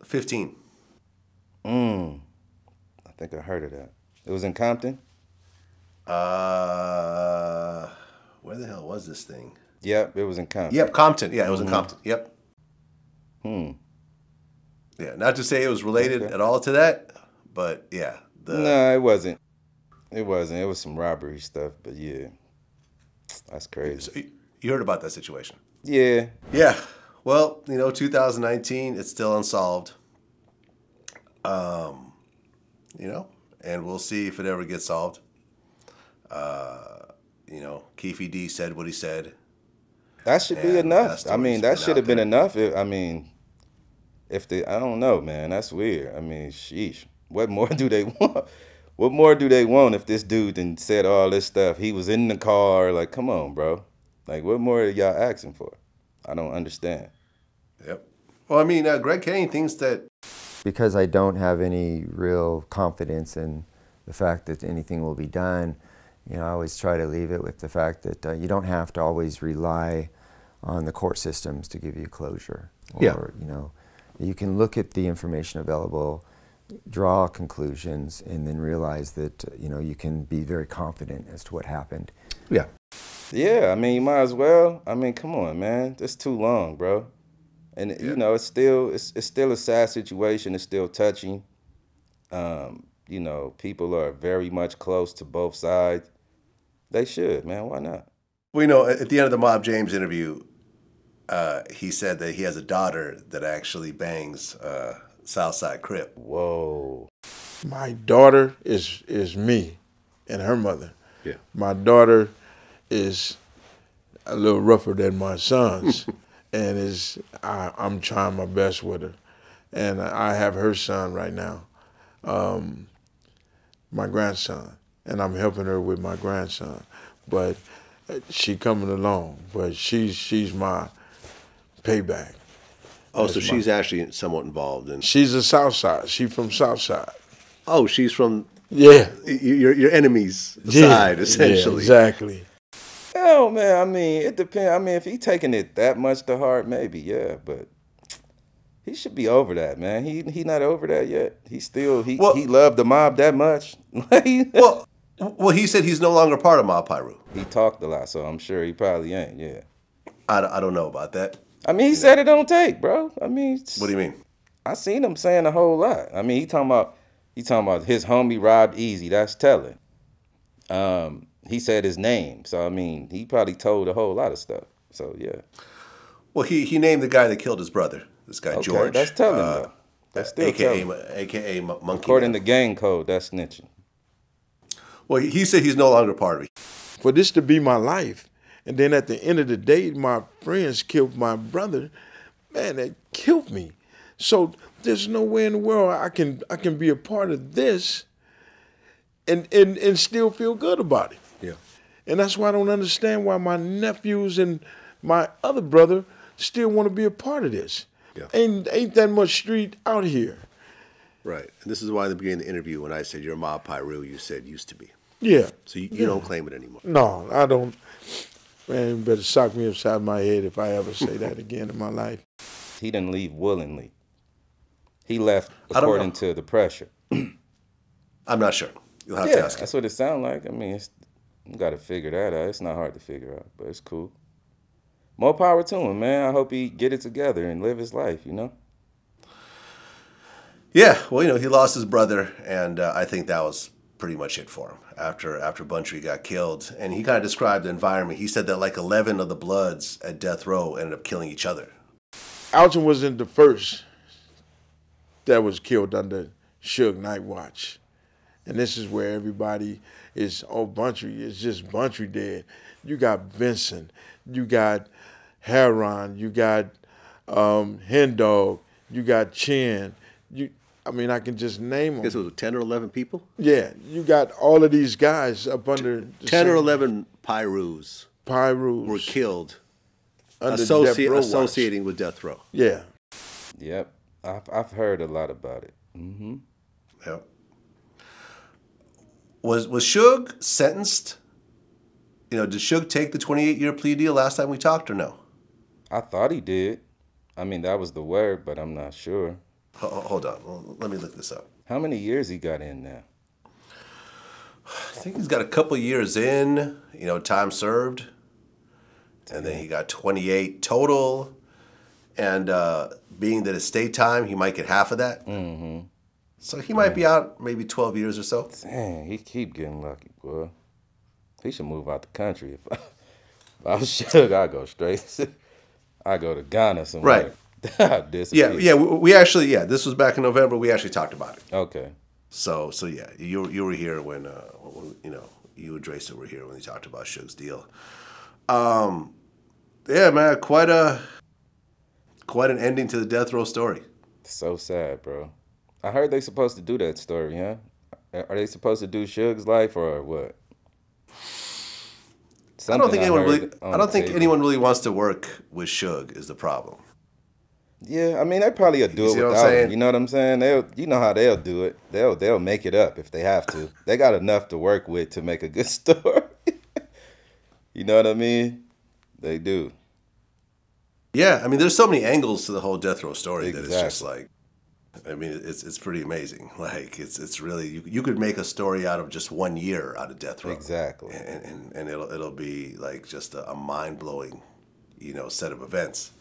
A: 15.
B: Mm. I think I heard of that. It was in Compton?
A: Uh, where the hell was this thing?
B: Yep, it was in Compton.
A: Yep, Compton. Yeah, it was in Compton. Yep.
B: Hmm.
A: Yeah, not to say it was related
B: Okay.
A: at all to that, but yeah, the
B: no, it wasn't. It wasn't. It was some robbery stuff, but yeah, that's crazy.
A: so you- heard about that situation.
B: Yeah,
A: Yeah. Well, you know, 2019, it's still unsolved. Um, you know, and we'll see if it ever gets solved. Uh, you know, Keefe D said what he said.
B: that should be enough. I mean, that should have been enough. If, I mean, if they, I don't know, man. That's weird. I mean, sheesh. What more do they want? What more do they want if this dude then said all this stuff? He was in the car. Like, come on, bro. Like, what more are y'all asking for? I don't understand.
A: Yep. Well, I mean, uh, Greg Kading thinks that
D: because I don't have any real confidence in the fact that anything will be done, you know, I always try to leave it with the fact that uh, you don't have to always rely on the court systems to give you closure. Or,
A: Yeah.
D: you know, you can look at the information available, draw conclusions, and then realize that, you know, you can be very confident as to what happened.
A: yeah,
B: Yeah, I mean, you might as well. I mean, come on, man. That's too long, bro. And
A: Yeah.
B: you know, it's still it's it's still a sad situation. It's still touching. Um, you know, people are very much close to both sides. They should, man. Why not?
A: Well, you know, at at the end of the Mob James interview, uh, he said that he has a daughter that actually bangs uh, Southside Crip.
B: Whoa.
C: My daughter is is me and her mother.
A: Yeah.
C: My daughter is a little rougher than my sons, and is I, I'm trying my best with her, and I have her son right now, um, my grandson, and I'm helping her with my grandson, but uh, she coming along, but she's she's my payback.
A: Oh, so
C: That's my-
A: she's actually somewhat involved in.
C: She's a South Side. She from South Side.
A: Oh, she's from
C: Yeah.
A: your your enemy's
C: Yeah.
A: side,
C: Yeah,
A: essentially.
C: exactly.
B: Hell, man. I mean, it depends. I mean, if he taking it that much to heart, maybe, yeah. But he should be over that, man. He he not over that yet. He still he
A: Well-
B: he loved the mob that much.
A: Well, well, he said he's no longer part of Mob Piru.
B: He talked a lot, so I'm sure he probably ain't. Yeah.
A: I, I don't know about that.
B: I mean, he said it on tape, bro. I mean,
A: What do you mean?
B: I seen him saying a whole lot. I mean, he talking about he talking about his homie robbed Eazy. That's telling. Um, he said his name, so I mean, he probably told a whole lot of stuff. So yeah,
A: Well, he he named the guy that killed his brother. This guy
B: okay,
A: George.
B: that's telling.
A: uh,
B: though. That's still
A: AKA,
B: telling.
A: Mo- AKA Mo- Monkey.
B: According
A: Man.
B: to gang code, that's snitching.
A: well, he he said he's no longer part of it.
C: for this to be my life. And then at the end of the day, my friends killed my brother. Man, that killed me. So there's no way in the world I can I can be a part of this and and, and still feel good about it.
A: Yeah.
C: And that's why I don't understand why my nephews and my other brother still want to be a part of this.
A: Yeah.
C: Ain't ain't that much street out here.
A: Right. And this is why in the beginning of the interview, when I said you're a Mob Piru, you said used to be.
C: Yeah.
A: So you, you don't claim it anymore.
C: No, I don't. Man, you better sock me upside my head if I ever say that again in my life.
B: He didn't leave willingly. He left according to the pressure.
A: I'm not sure. You'll have to
B: Yeah,
A: ask him.
B: that's what it sounds like. I mean, it's, you got to figure that out. It's not hard to figure out, but it's cool. More power to him, man. I hope he get it together and live his life. You know.
A: Yeah. Well, you know, he lost his brother, and uh, I think that was pretty much it for him after after Buntry got killed. And he kind of described the environment. He said that like 11 of the Bloods at death row ended up killing each other.
C: Alton wasn't the first that was killed under Suge Knight Watch. And this is where everybody is, oh, Buntry, it's just Buntry dead. You got Vincent, you got Heron, you got um, Hen Dog, you got Chin. You, I mean, I can just name
A: I guess it was 10 or 11 people.
C: Yeah, you got all of these guys up under
A: 10 or 11 Pirus
C: Pirus
A: were killed
C: under
A: associ-
C: Death Watch.
A: associating with death row.
C: Yeah.
B: Yep. I've I've heard a lot about it. Mm-hmm.
A: Yeah. Was was Suge sentenced? You know, did Suge take the 28 year plea deal last time we talked or no?
B: I thought he did. I mean, that was the word, but I'm not sure.
A: Ho- ho- Hold on. Let me look this up.
B: How many years he got in now?
A: I think he's got a couple years in, you know, time served. And then he got 28 total. And uh, being that it's state time, he might get half of that.
B: Mm-hmm.
A: So he might be out maybe 12 years or so.
B: Dang, he keep getting lucky, boy. He should move out the country. If I, if I was Suge, I'd go straight. I go to Ghana somewhere.
A: Right. Yeah, yeah. We, we actually, yeah. This was back in November. We actually talked about it.
B: Okay.
A: So, so yeah, you you were here when, uh, when you know you and Dresta were here when we talked about Suge's deal. Um, yeah, man, quite a quite an ending to the death row story.
B: So sad, bro. I heard they supposed to do that story, huh? Are they supposed to do Suge's life or what?
A: I don't think
B: Something
A: anyone really. I don't think anyone really wants to work with Suge. Is the problem?
B: Yeah, I mean they probably will do
A: You
B: it
A: what
B: without him.
A: saying?
B: You know what I'm saying? They'll, you know how they'll do it. They'll, they'll make it up if they have to. They got enough to work with to make a good story. you know what I mean? They do.
A: Yeah, I mean, there's so many angles to the whole death row story that it's just like. I mean, it's it's pretty amazing. Like it's it's really you, you could make a story out of just one year out of death row.
B: Exactly.
A: and, and, and it'll it'll be like just a, a mind blowing, you know, set of events.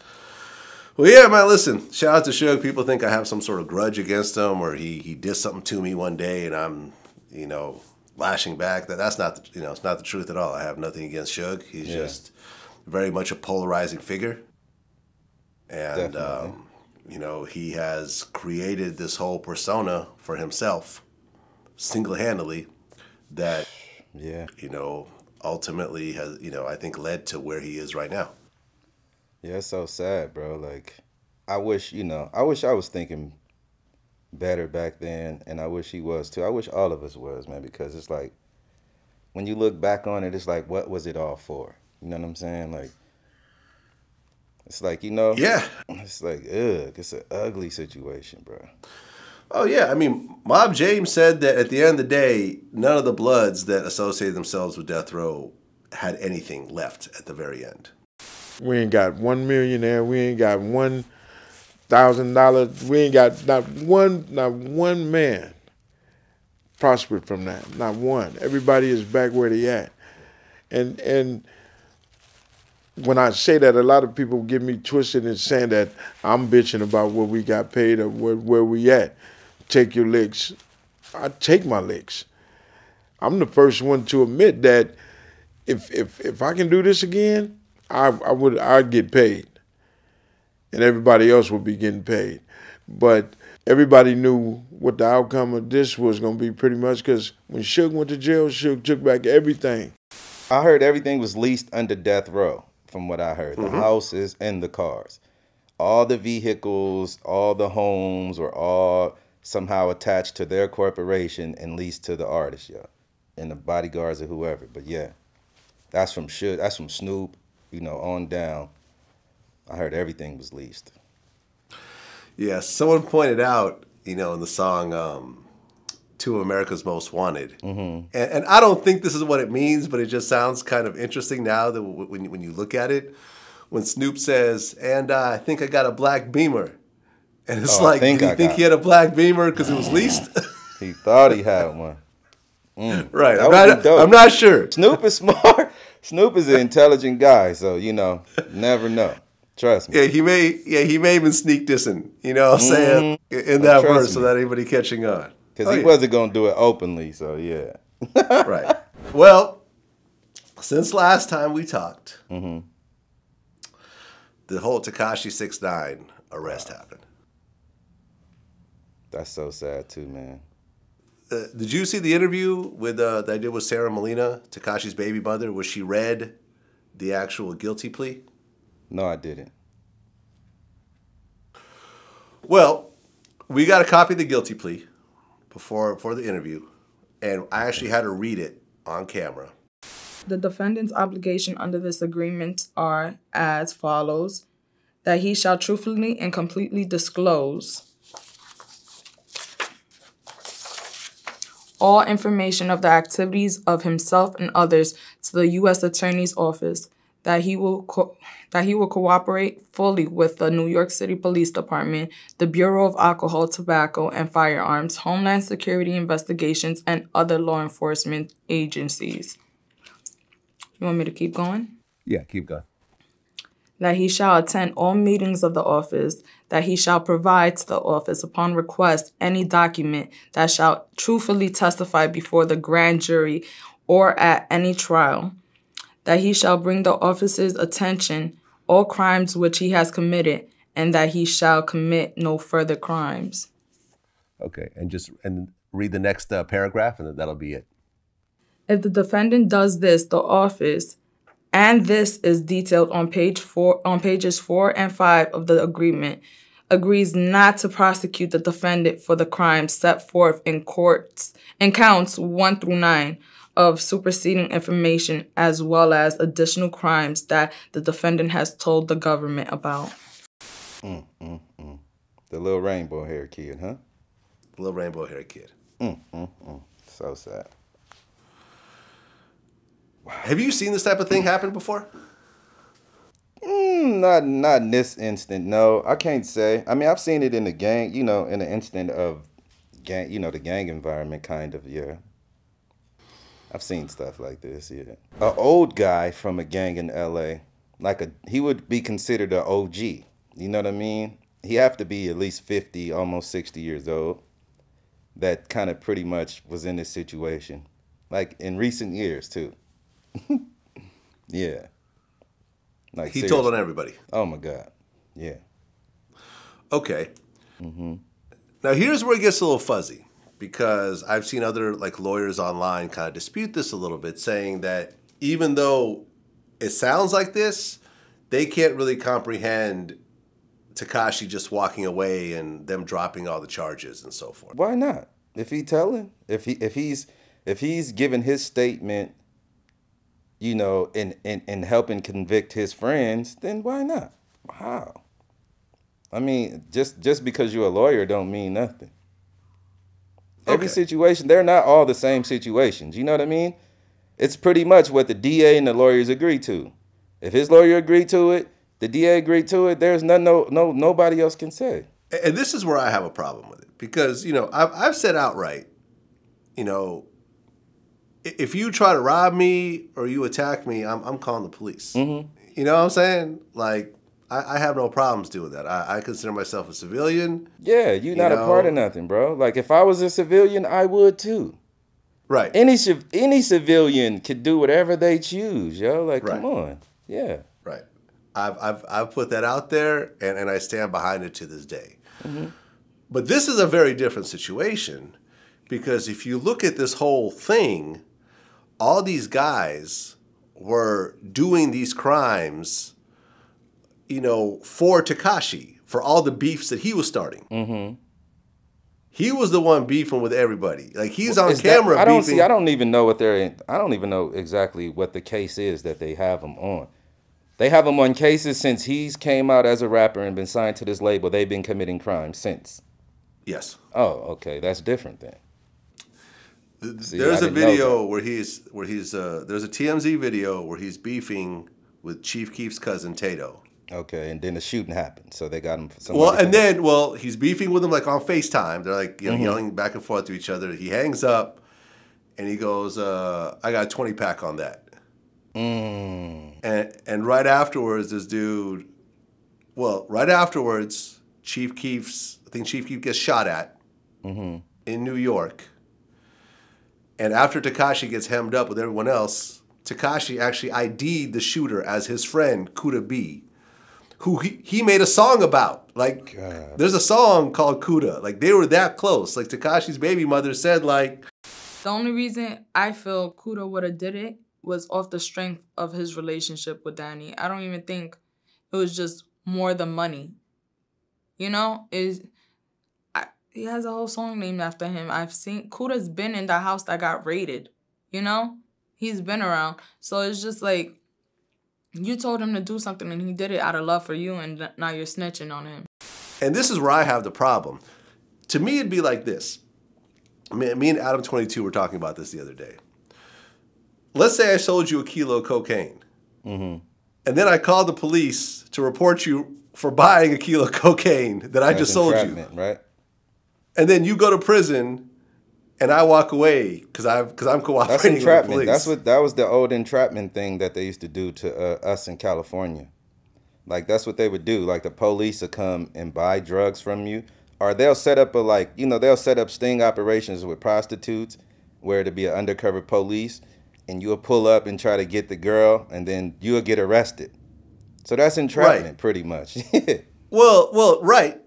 A: Well, yeah, man. Listen, shout out to Suge. People think I have some sort of grudge against him, or he he did something to me one day, and I'm, you know, lashing back. That that's not the, you know it's not the truth at all. I have nothing against Suge. He's
B: Yeah.
A: just very much a polarizing figure, and um, you know he has created this whole persona for himself, single handedly, that
B: Yeah.
A: you know, ultimately has, you know, I think led to where he is right now.
B: Yeah, it's so sad, bro. Like, I wish, you know, I wish I was thinking better back then, and I wish he was too. I wish all of us was, man, because it's like, when you look back on it, it's like, what was it all for? You know what I'm saying? Like, it's like, you know,
A: Yeah.
B: it's like, ugh, it's an ugly situation, bro.
A: Oh yeah, I mean, Mob James said that at the end of the day, none of the Bloods that associated themselves with Death Row had anything left at the very end.
C: We ain't got one millionaire. We ain't got one thousand dollars. We ain't got not one, not one man prospered from that. Not one. Everybody is back where they at. And and when I say that, a lot of people get me twisted and saying that I'm bitching about what we got paid or where, where we at. Take your licks. I take my licks. I'm the first one to admit that if if if I can do this again, I I would I'd get paid, and everybody else would be getting paid. But everybody knew what the outcome of this was going to be pretty much because when Suge went to jail, Suge took back everything.
B: I heard everything was leased under death row, from what I heard. The
A: Mm-hmm.
B: houses and the cars. All the vehicles, all the homes were all somehow attached to their corporation and leased to the artist, yeah. And the bodyguards or whoever. But yeah. That's from Should that's from Snoop, you know, on down. I heard everything was leased.
A: Yeah, someone pointed out, you know, in the song um, Two of America's Most Wanted. Mm-hmm. And, and I don't think this is what it means, but it just sounds kind of interesting now that w- when, you- when you look at it. When Snoop says, and uh, I think I got a black beamer. And it's
B: Oh,
A: like, did he
B: I
A: think he had a black beamer because it was leased?
B: He thought he had one.
A: right. I'm not. I'm not sure.
B: Snoop is smart. Snoop is an intelligent guy, so you know, never know. Trust me.
A: Yeah, he may. Yeah, he may even sneak this in. You know, what I'm saying mm-hmm. in that verse, so
B: me.
A: that anybody catching on.
B: Because
A: Oh,
B: he
A: yeah.
B: wasn't gonna do it openly, so yeah.
A: right. Well, since last time we talked, mm-hmm. the whole Tekashi 6ix9ine arrest happened.
B: That's so sad too, man.
A: Did you see the interview with uh, that I did with Sara Molina, Tekashi's baby mother, where she read the actual guilty plea?
B: No, I didn't.
A: Well, we got a copy of the guilty plea before for the interview, and I actually had to read it on camera.
H: The defendant's obligation under this agreement are as follows that he shall truthfully and completely disclose all information of the activities of himself and others to the U.S. Attorney's Office, that he will that he will cooperate fully with the New York City Police Department, the Bureau of Alcohol, Tobacco, and Firearms, Homeland Security Investigations, and other law enforcement agencies. You want me to keep going?
D: Yeah, keep going.
H: That he shall attend all meetings of the office, that he shall provide to the office upon request any document that shall truthfully testify before the grand jury or at any trial, that he shall bring the office's attention all crimes which he has committed, and that he shall commit no further crimes.
A: Okay, and just and read the next uh, paragraph, and that'll be it.
H: If the defendant does this, the office, and this is detailed on page four on pages four and five of the agreement, agrees not to prosecute the defendant for the crimes set forth in courts in counts one through nine of superseding information as well as additional crimes that the defendant has told the government about.
B: Mm, mm, mm. The little rainbow hair kid, huh?
A: Little rainbow hair kid.
B: Mm, mm, mm. So sad.
A: Have you seen this type of thing happen before?
B: Mm, not not in this instant. No, I can't say. I mean, I've seen it in the gang. You know, in the instant of gang. You know, the gang environment, kind of. Yeah. I've seen stuff like this. Yeah. An old guy from a gang in L.A. Like a he would be considered an OG. You know what I mean? He have to be at least fifty, almost sixty years old. That kind of pretty much was in this situation, like in recent years too. yeah.
A: Like he seriously. told on everybody.
B: Oh my God. Yeah.
A: Okay. Mm-hmm. Now here's where it gets a little fuzzy because I've seen other like lawyers online kind of dispute this a little bit, saying that even though it sounds like this, they can't really comprehend Tekashi just walking away and them dropping all the charges and so forth.
B: Why not? If he telling, if he if he's if he's given his statement you know, and, and, and helping convict his friends, then why not? How? I mean, just just because you're a lawyer don't mean nothing. Okay. Every situation, they're not all the same situations. You know what I mean? It's pretty much what the DA and the lawyers agree to. If his lawyer agreed to it, the DA agreed to it. There's none, no, no, nobody else can say.
A: And this is where I have a problem with it because you know I've, I've said outright, you know, if you try to rob me or you attack me, I'm, I'm calling the police. Mm-hmm. You know what I'm saying? Like, I, I have no problems doing that. I, I, consider myself a civilian.
B: Yeah, you're you not know? a part of nothing, bro. Like, if I was a civilian, I would too.
A: Right.
B: Any any civilian could do whatever they choose, yo. Like, right. come on. Yeah.
A: Right. I've, I've, I've put that out there and, and I stand behind it to this day. Mm-hmm. But this is a very different situation because if you look at this whole thing, all these guys were doing these crimes, you know, for Tekashi, for all the beefs that he was starting. Mm-hmm. He was the one beefing with everybody. Like he's on camera.
B: That, I don't beefing. see. I don't even know what they're. I don't even know exactly what the case is that they have him on. They have him on cases since he's came out as a rapper and been signed to this label. They've been committing crimes since.
A: Yes.
B: Oh, okay. That's different then.
A: See, there's a video where he's where he's uh, there's a TMZ video where he's beefing with Chief Keef's cousin Tadoe.
B: Okay, and then the shooting happened, so they got him.
A: Some Well, and then well, he's beefing with him like on Facetime. They're like you know, mm-hmm. yelling back and forth to each other. He hangs up, and he goes, uh, "I got a twenty pack on that." Mm. And and right afterwards, this dude, well, right afterwards, Chief Keef's I think Chief Keef gets shot at mm-hmm. in New York and after Tekashi gets hemmed up with everyone else, Tekashi actually ID'd the shooter as his friend Kooda B, who he, he made a song about. Like, God. there's a song called Kooda. Like, they were that close. Like, Tekashi's baby mother said, like.
H: The only reason I feel Kooda would have did it was off the strength of his relationship with Danny. I don't even think it was just more the money. You know, is he has a whole song named after him. I've seen Kooda's been in the house that got raided. You know, he's been around. So it's just like you told him to do something and he did it out of love for you, and now you're snitching on him.
A: And this is where I have the problem. To me, it'd be like this. Me, me and Adam Twenty Two were talking about this the other day. Let's say I sold you a kilo of cocaine, mm-hmm. and then I called the police to report you for buying a kilo of cocaine that I That's just sold you.
B: Right
A: and then you go to prison and I walk away because I because I'm cooperating That's entrapment.
B: That's what that was the old entrapment thing that they used to do to uh, us in California. Like that's what they would do. Like the police would come and buy drugs from you, or they'll set up a like you know they'll set up sting operations with prostitutes, where to be an undercover police, and you'll pull up and try to get the girl, and then you'll get arrested. So that's entrapment,
A: Right.
B: pretty much.
A: Well, well, right.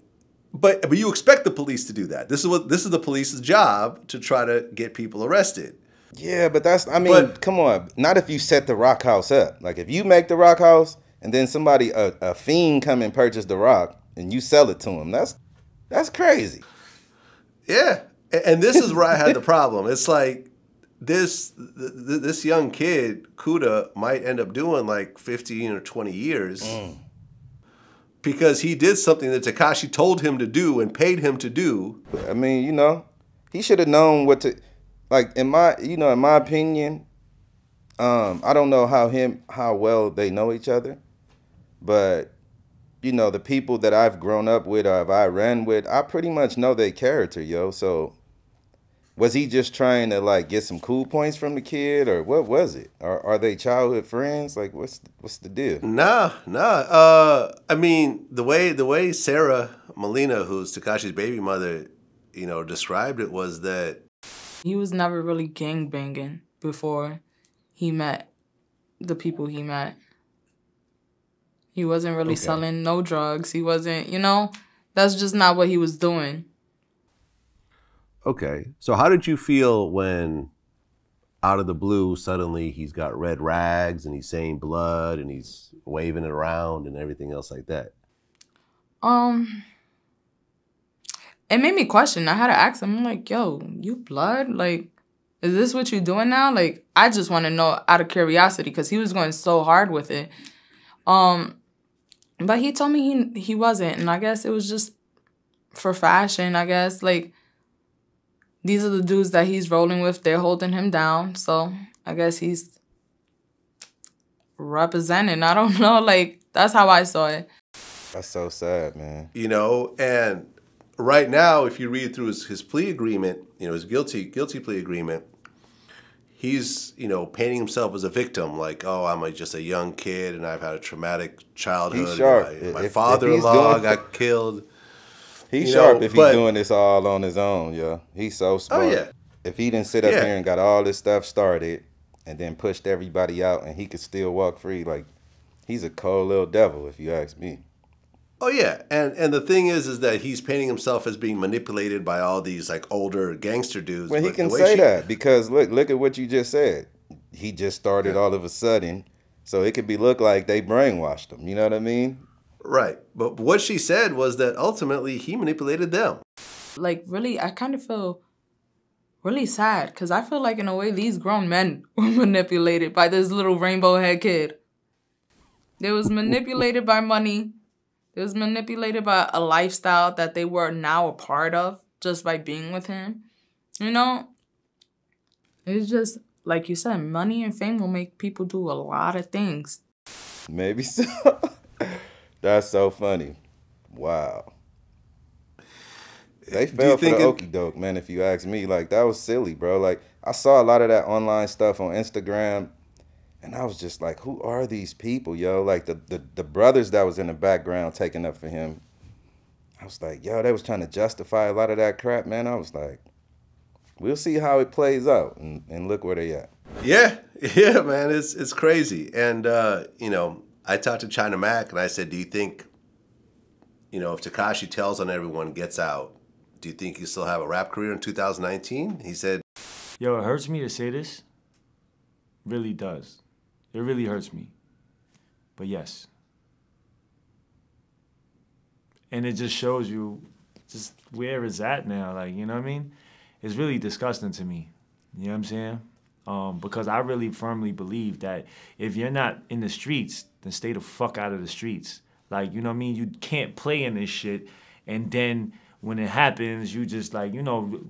A: But but you expect the police to do that. This is what this is the police's job to try to get people arrested.
B: Yeah, but that's I mean,
A: But-
B: come on. Not if you set the rock house up. Like if you make the rock house and then somebody a, a fiend come and purchase the rock and you sell it to him. That's that's crazy.
A: Yeah, and this is where I had the problem. It's like this th- th- this young kid Kooda might end up doing like fifteen or twenty years mm. Because he did something that Tekashi told him to do and paid him to do.
B: I mean, you know, he should have known what to like in my you know, in my opinion, um, I don't know how him how well they know each other, but you know, the people that I've grown up with or have I ran with, I pretty much know their character, yo. So was he just trying to like get some cool points from the kid or what was it? Or are they childhood friends? Like what's what's the deal?
A: Nah, nah. Uh, I mean, the way the way Sara Molina, who's Tekashi's baby mother, you know, described it was that
H: He was never really gang banging before he met the people he met. He wasn't really selling no drugs. He wasn't, you know, that's just not what he was doing.
A: Okay. So how did you feel when out of the blue suddenly he's got red rags and he's saying blood and he's waving it around and everything else like that?
H: Um, it made me question. I had to ask him, I'm like, yo, you blood? Like, is this what you're doing now? Like, I just want to know out of curiosity because he was going so hard with it. Um, but he told me he he wasn't, and I guess it was just for fashion. I guess like these are the dudes that he's rolling with. They're holding him down, so I guess he's representing. I don't know. Like that's how I saw it.
B: That's so sad, man.
A: You know, and right now, if you read through his, his plea agreement, you know, his guilty guilty plea agreement, he's you know painting himself as a victim, like, oh, I'm a, just a young kid and I've had a traumatic childhood.
B: He's sharp.
A: My, my father-in-law got killed.
B: He's sharp
A: know,
B: if he's doing this all on his own, yeah. He's so oh, smart.
A: Oh, yeah.
B: If he didn't sit up
A: Yeah.
B: here and got all this stuff started and then pushed everybody out and he could still walk free, like he's a cold little devil, if you ask me.
A: Oh yeah, and and the thing is, is that he's painting himself as being manipulated by all these like older gangster dudes.
B: Well, he can say
A: she-
B: that because look, look at what you just said. He just started all of a sudden, so it could be look like they brainwashed him. You know what I mean?
A: Right, but what she said was that ultimately he manipulated them.
H: like really i kind of feel really sad because i feel like in a way these grown men were manipulated by this little rainbow head kid. They was manipulated by money. They was manipulated by a lifestyle that they were now a part of just by being with him you know? It's just like you said money and fame will make people do a lot of things.
B: Maybe so. That's so funny. Wow. They fell for the okey doke, man. If you ask me, like that was silly, bro. Like I saw a lot of that online stuff on Instagram, and I was just like, who are these people, yo? Like the the, the brothers that was in the background taking up for him. I was like, yo, they was trying to justify a lot of that crap, man. I was like, we'll see how it plays out, and, and look where they at.
A: Yeah, yeah, man, it's it's crazy. And uh, you know, I talked to China Mac and I said, "Do you think, you know, if Tekashi tells on everyone, gets out, do you think you still have a rap career in 2019?" He said,
G: Yo, it hurts me to say this. Really does. It really hurts me. But yes. And it just shows you just where it's at now. Like, you know what I mean? It's really disgusting to me. You know what I'm saying? Um, because I really firmly believe that if you're not in the streets, then stay the fuck out of the streets. Like, you know what I mean? You can't play in this shit. And then when it happens, you just like, you know,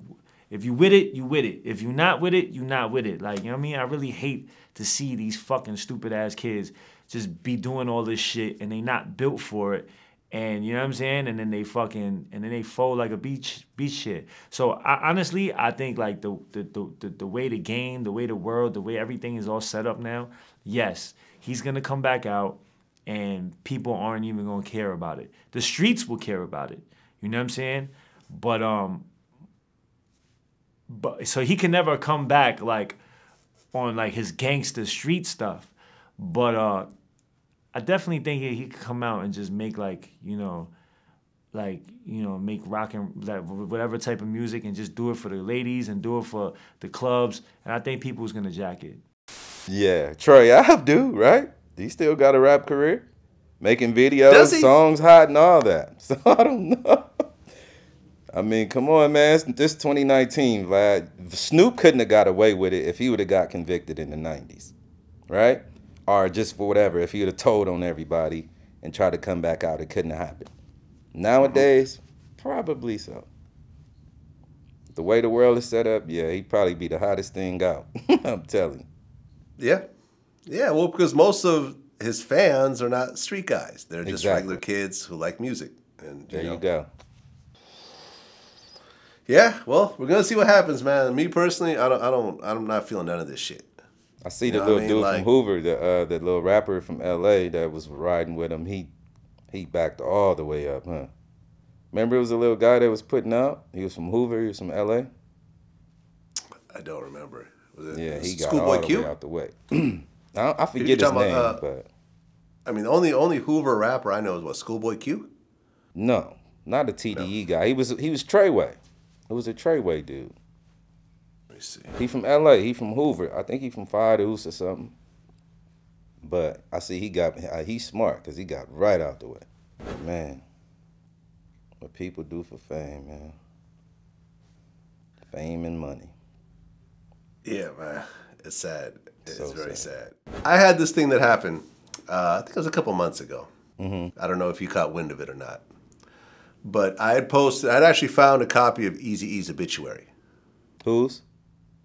G: if you with it, you with it. If you not with it, you not with it. Like, you know what I mean? I really hate to see these fucking stupid ass kids just be doing all this shit and they not built for it. And you know what I'm saying? And then they fucking and then they fold like a beach beach shit. So I, honestly, I think like the the, the the the way the game, the way the world, the way everything is all set up now, yes, he's gonna come back out and people aren't even gonna care about it. The streets will care about it. You know what I'm saying? But um, but so he can never come back like on like his gangster street stuff. But uh, I definitely think he, he could come out and just make like you know, like you know, make rock and like whatever type of music and just do it for the ladies and do it for the clubs. And I think people's gonna jack it.
B: Yeah, Troy Ave do right. He still got a rap career, making videos, songs hot, and all that. So I don't know. I mean, come on, man. This 2019, Vlad. Snoop couldn't have got away with it if he would have got convicted in the 90s, right? Or just for whatever, if he would have told on everybody and tried to come back out, it couldn't have happened. Nowadays, probably so. The way the world is set up, yeah, he'd probably be the hottest thing out. I'm telling you.
A: Yeah. Yeah, well, because most of his fans are not street guys. They're just
B: Exactly.
A: regular kids who like music. And
B: There
A: you, know.
B: you go.
A: Yeah, well, we're gonna see what happens, man. Me personally, I don't I don't I'm not feeling none of this shit.
B: I see
A: You
B: the little
A: I mean?
B: dude
A: Like-
B: from Hoover, the uh, the little rapper from L.A. that was riding with him. He he backed all the way up, huh? Remember, it was a little guy that was putting out. He was from Hoover. He was from L.A.
A: I don't remember.
B: Yeah, he got
A: Schoolboy
B: all the
A: Q?
B: way out the way. I, I forget his name,
A: about, uh,
B: but
A: I mean, the only only Hoover rapper I know is what Schoolboy Q.
B: no, not a TDE guy. He was he was Treyway. It was a Treyway dude.
A: Let me see.
B: He from L.A. He from Hoover. I think he from Deuce or something. But I see he got uh, he's smart because he got right out the way. Man, what people do for fame, man. Fame and money.
A: Yeah, man, it's sad. It's
B: So
A: very
B: sad.
A: sad. I had this thing that happened. Uh, I think it was a couple months ago.
B: Mm-hmm.
A: I don't know if you caught wind of it or not, but I had posted. I'd actually found a copy of Eazy-E's obituary.
B: Who's?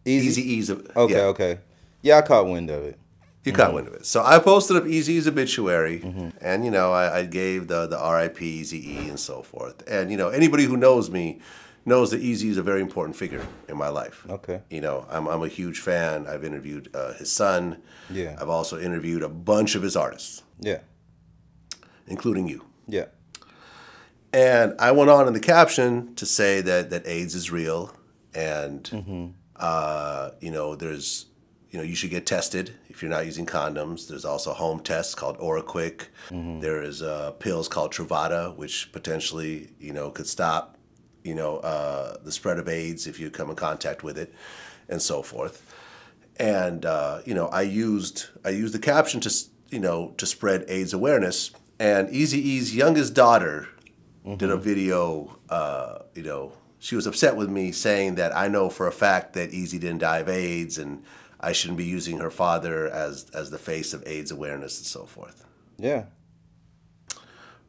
A: Easy E's.
B: Okay,
A: yeah.
B: okay. Yeah, I caught wind of it.
A: You
B: Mm-hmm.
A: caught wind of it. So I posted up Eazy's obituary, and you know I, I gave the the R.I.P. Easy E and so forth. And you know anybody who knows me knows that Eazy is a very important figure in my life.
B: Okay.
A: You know I'm I'm a huge fan. I've interviewed uh, his son.
B: Yeah.
A: I've also interviewed a bunch of his artists,
B: Yeah,
A: including you.
B: yeah.
A: And I went on in the caption to say that that AIDS is real, and
B: Mm-hmm.
A: uh, you know there's you know you should get tested if you're not using condoms. There's also home tests called OraQuick.
B: Mm-hmm.
A: There is uh, pills called Truvada, which potentially you know could stop you know uh, the spread of AIDS if you come in contact with it, and so forth. And uh, you know I used I used the caption to you know to spread AIDS awareness. And Eazy-E's youngest daughter did a video. Uh, you know, she was upset with me saying that I know for a fact that Eazy didn't die of AIDS, and I shouldn't be using her father as as the face of AIDS awareness and so forth.
B: Yeah.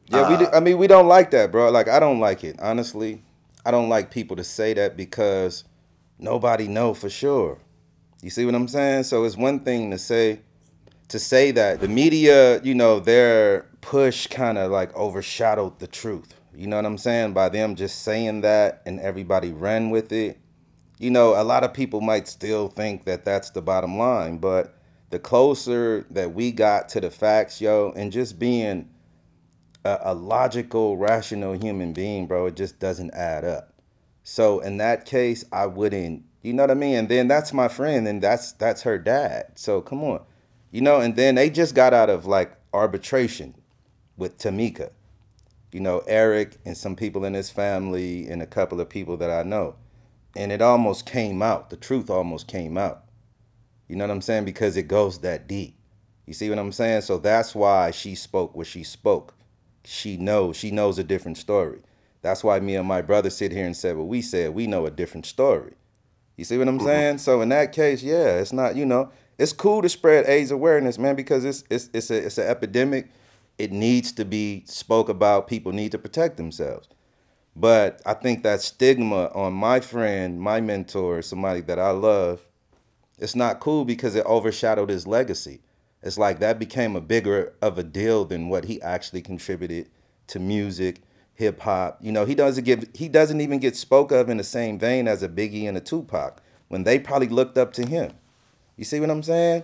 B: Yeah, we. Do, I mean, we don't like that, bro. Like, I don't like it. Honestly, I don't like people to say that because nobody know for sure. You see what I'm saying? So it's one thing to say, to say that the media, you know, their push kind of like overshadowed the truth. You know what I'm saying? By them just saying that and everybody ran with it. You know, a lot of people might still think that that's the bottom line, but the closer that we got to the facts, yo, and just being a, a logical, rational human being, bro, it just doesn't add up. So in that case, I wouldn't, you know what I mean? And then that's my friend, and that's that's her dad. So come on, you know. And then they just got out of like arbitration with Tomica. You know, Eric and some people in his family and a couple of people that I know, and it almost came out. The truth almost came out. You know what I'm saying? Because it goes that deep. You see what I'm saying? So that's why she spoke what she spoke. She knows. She knows a different story. That's why me and my brother sit here and said what we said. We know a different story. You see what I'm mm-hmm. saying? So in that case, yeah, it's not. You know, it's cool to spread AIDS awareness, man, because it's it's it's a it's an epidemic. It needs to be spoke about. People need to protect themselves. But I think that stigma on my friend, my mentor, somebody that I love, it's not cool because it overshadowed his legacy. It's like that became a bigger of a deal than what he actually contributed to music, hip hop. You know, he doesn't get he doesn't even get spoke of in the same vein as a Biggie and a Tupac when they probably looked up to him. You see what I'm saying?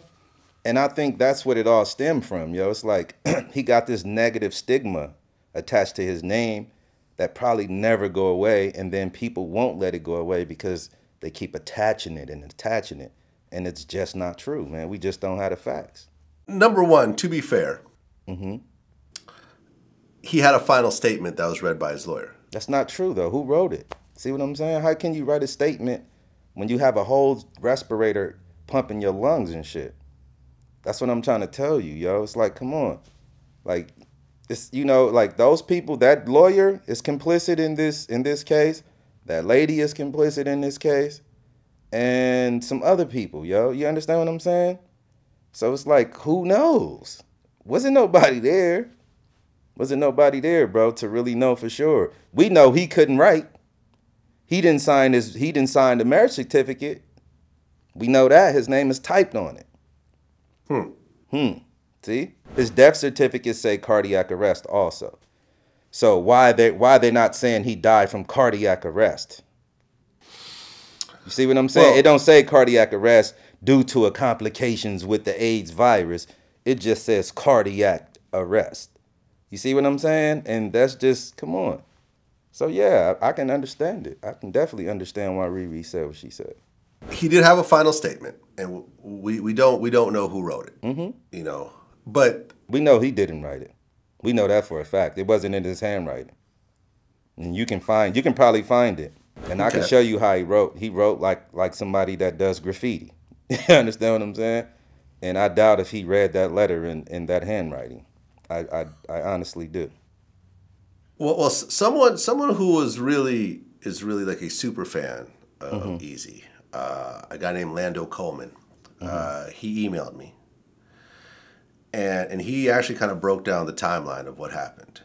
B: And I think that's what it all stemmed from, yo. It's like he got this negative stigma attached to his name that probably never go away, and then people won't let it go away because they keep attaching it and attaching it, and it's just not true, man. We just don't have the facts.
A: Number one, to be fair, mm-hmm. he had a final statement that was read by his lawyer.
B: That's not true though. Who wrote it? See what I'm saying? How can you write a statement when you have a whole respirator pumping your lungs and shit? That's what I'm trying to tell you, yo. It's like, come on. Like it's you know, like those people, that lawyer is complicit in this in this case. That lady is complicit in this case. And some other people, yo. You understand what I'm saying? So it's like, who knows? Wasn't nobody there. Wasn't nobody there, bro, to really know for sure. We know he couldn't write. He didn't sign his he didn't sign the marriage certificate. We know that. His name is typed on it.
A: Hmm.
B: Hmm. See? His death certificate say cardiac arrest also. So why they why they not saying he died from cardiac arrest? You see what I'm saying?
A: Well-
B: it don't say cardiac arrest due to a complications with the AIDS virus. It just says cardiac arrest. You see what I'm saying? And that's just come on. So yeah, I can understand it. I can definitely understand why Riri said what she said.
A: He did have a final statement, and we, we don't we don't know who wrote it. Mm-hmm. You know, but
B: We know he didn't write it. We know that for a fact. It wasn't in his handwriting. And you can find you can probably find it. And I can show you how he wrote. He wrote like like somebody that does graffiti. You understand what I'm saying? And I doubt if he read that letter in, in that handwriting. I, I I honestly do.
A: Well, well, someone someone who was really is really like a super fan of Eazy, uh, a guy named Lando Coleman. Uh, he emailed me, and and he actually kind of broke down the timeline of what happened.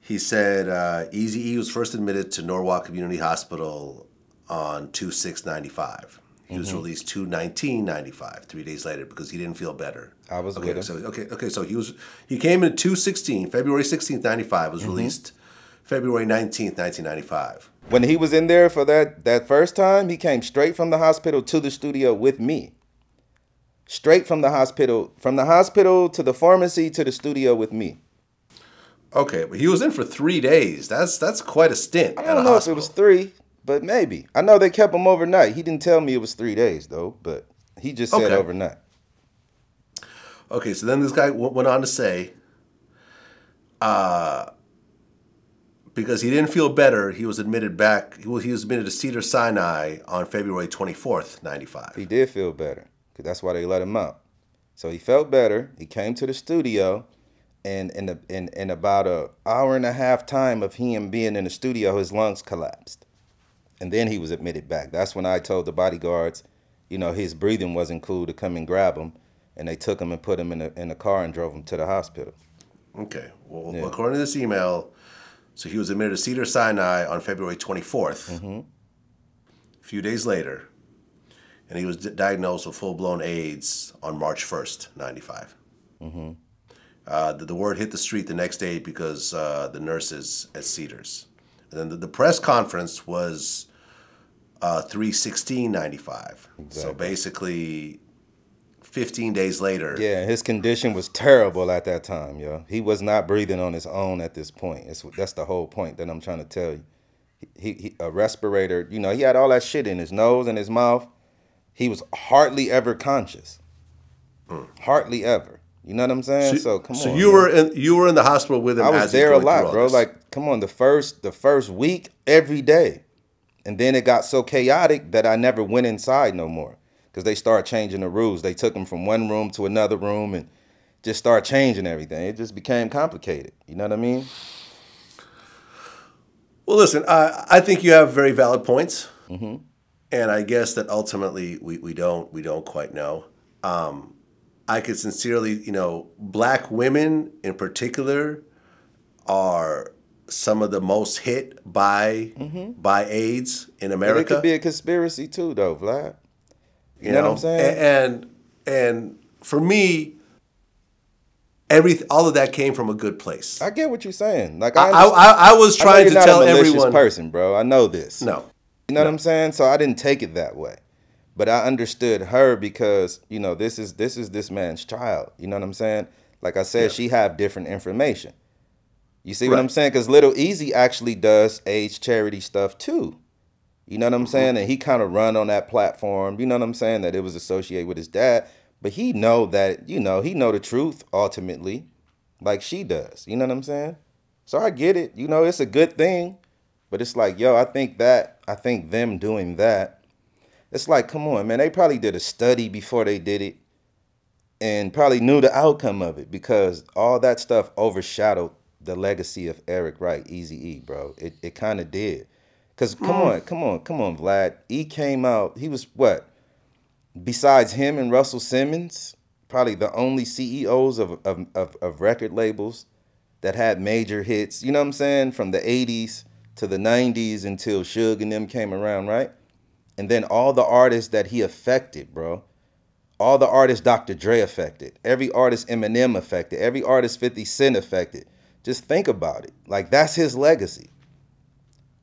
A: He said uh, Easy E was first admitted to Norwalk Community Hospital on two six ninety five. He was mm-hmm. released two nineteen ninety five, three days later, because he didn't feel better.
B: I was
A: okay. So okay, okay. So he was he came in two sixteen, February sixteenth, ninety five. Was mm-hmm. released February nineteenth, nineteen ninety five.
B: When he was in there for that that first time, he came straight from the hospital to the studio with me. Straight from the hospital, from the hospital to the pharmacy to the studio with me.
A: Okay, but he was in for three days. That's that's quite a stint.
B: I don't know
A: hospital.
B: if it was three, but maybe. I know they kept him overnight. He didn't tell me it was three days though, but he just said
A: Okay.
B: overnight.
A: Okay, so then this guy w- went on to say, uh, because he didn't feel better, he was admitted back. He was, he was admitted to Cedar Sinai on February twenty fourth, ninety five.
B: He did feel better because that's why they let him out. So he felt better. He came to the studio, and in the, in in about an hour and a half time of him being in the studio, his lungs collapsed, and then he was admitted back. That's when I told the bodyguards, you know, his breathing wasn't cool to come and grab him, and they took him and put him in a in a car and drove him to the hospital.
A: Okay, well,
B: Yeah.
A: according to this email, so he was admitted to Cedar Sinai on February 24th.
B: Mm-hmm.
A: A few days later, and he was di- diagnosed with full blown AIDS on March first, 95.
B: Mm-hmm.
A: Uh, the, the word hit the street the next day because uh, the nurses at Cedars. And then the, the press conference was uh, 31695. So basically, 15 days later.
B: Yeah, his condition was terrible at that time, yo. He was not breathing on his own at this point. It's, that's the whole point that I'm trying to tell you. He, he a respirator, you know, he had all that shit in his nose and his mouth. He was hardly ever conscious. Hardly ever. You know what I'm saying? So, come
A: so
B: on.
A: So you
B: man.
A: were in you were in the hospital with him.
B: I was
A: as
B: there a lot, bro.
A: this.
B: Like, come on, the first the first week, every day. And then it got so chaotic that I never went inside no more. Because they started changing the rules. They took him from one room to another room and just started changing everything. It just became complicated. You know what I mean?
A: Well, listen, I I think you have very valid points,
B: Mm-hmm.
A: and I guess that ultimately we, we don't we don't quite know. Um, I could sincerely, you know, black women in particular are some of the most hit by by AIDS in America.
B: Mm-hmm. it could be a conspiracy too, though, Vlad.
A: you
B: know what I'm saying?
A: And and for me, every all of that came from a good place.
B: I get what you're saying. Like
A: I,
B: I,
A: I, I, was
B: know
A: trying to tell everyone.
B: person, bro. I know this.
A: No,
B: You know what I'm saying? So I didn't take it that way. But I understood her because you know this is this is this man's child. You know what I'm saying? Like I said,
A: Yeah.
B: she have different information. You see what I'm saying? Because Little Eazy actually does AIDS charity stuff too. You know what I'm mm-hmm. saying? And he kind of run on that platform. You know what I'm saying? That it was associated with his dad, but he know that you know he know the truth ultimately, like she does. You know what I'm saying? So I get it. You know, it's a good thing, but it's like, yo, I think that I think them doing that. It's like, come on, man. They probably did a study before they did it, and probably knew the outcome of it because all that stuff overshadowed the legacy of Eric Wright, Easy E, bro. It it kind of did. Cause come hmm. on, come on, come on, Vlad. E came out. He was what? Besides him and Russell Simmons, probably the only CEOs of of, of, of record labels that had major hits. You know what I'm saying? From the '80s to the '90s until Suge and them came around, right? And then all the artists that he affected, bro. All the artists Dr. Dre affected. Every artist Eminem affected. Every artist 50 Cent affected. Just think about it. Like that's his legacy.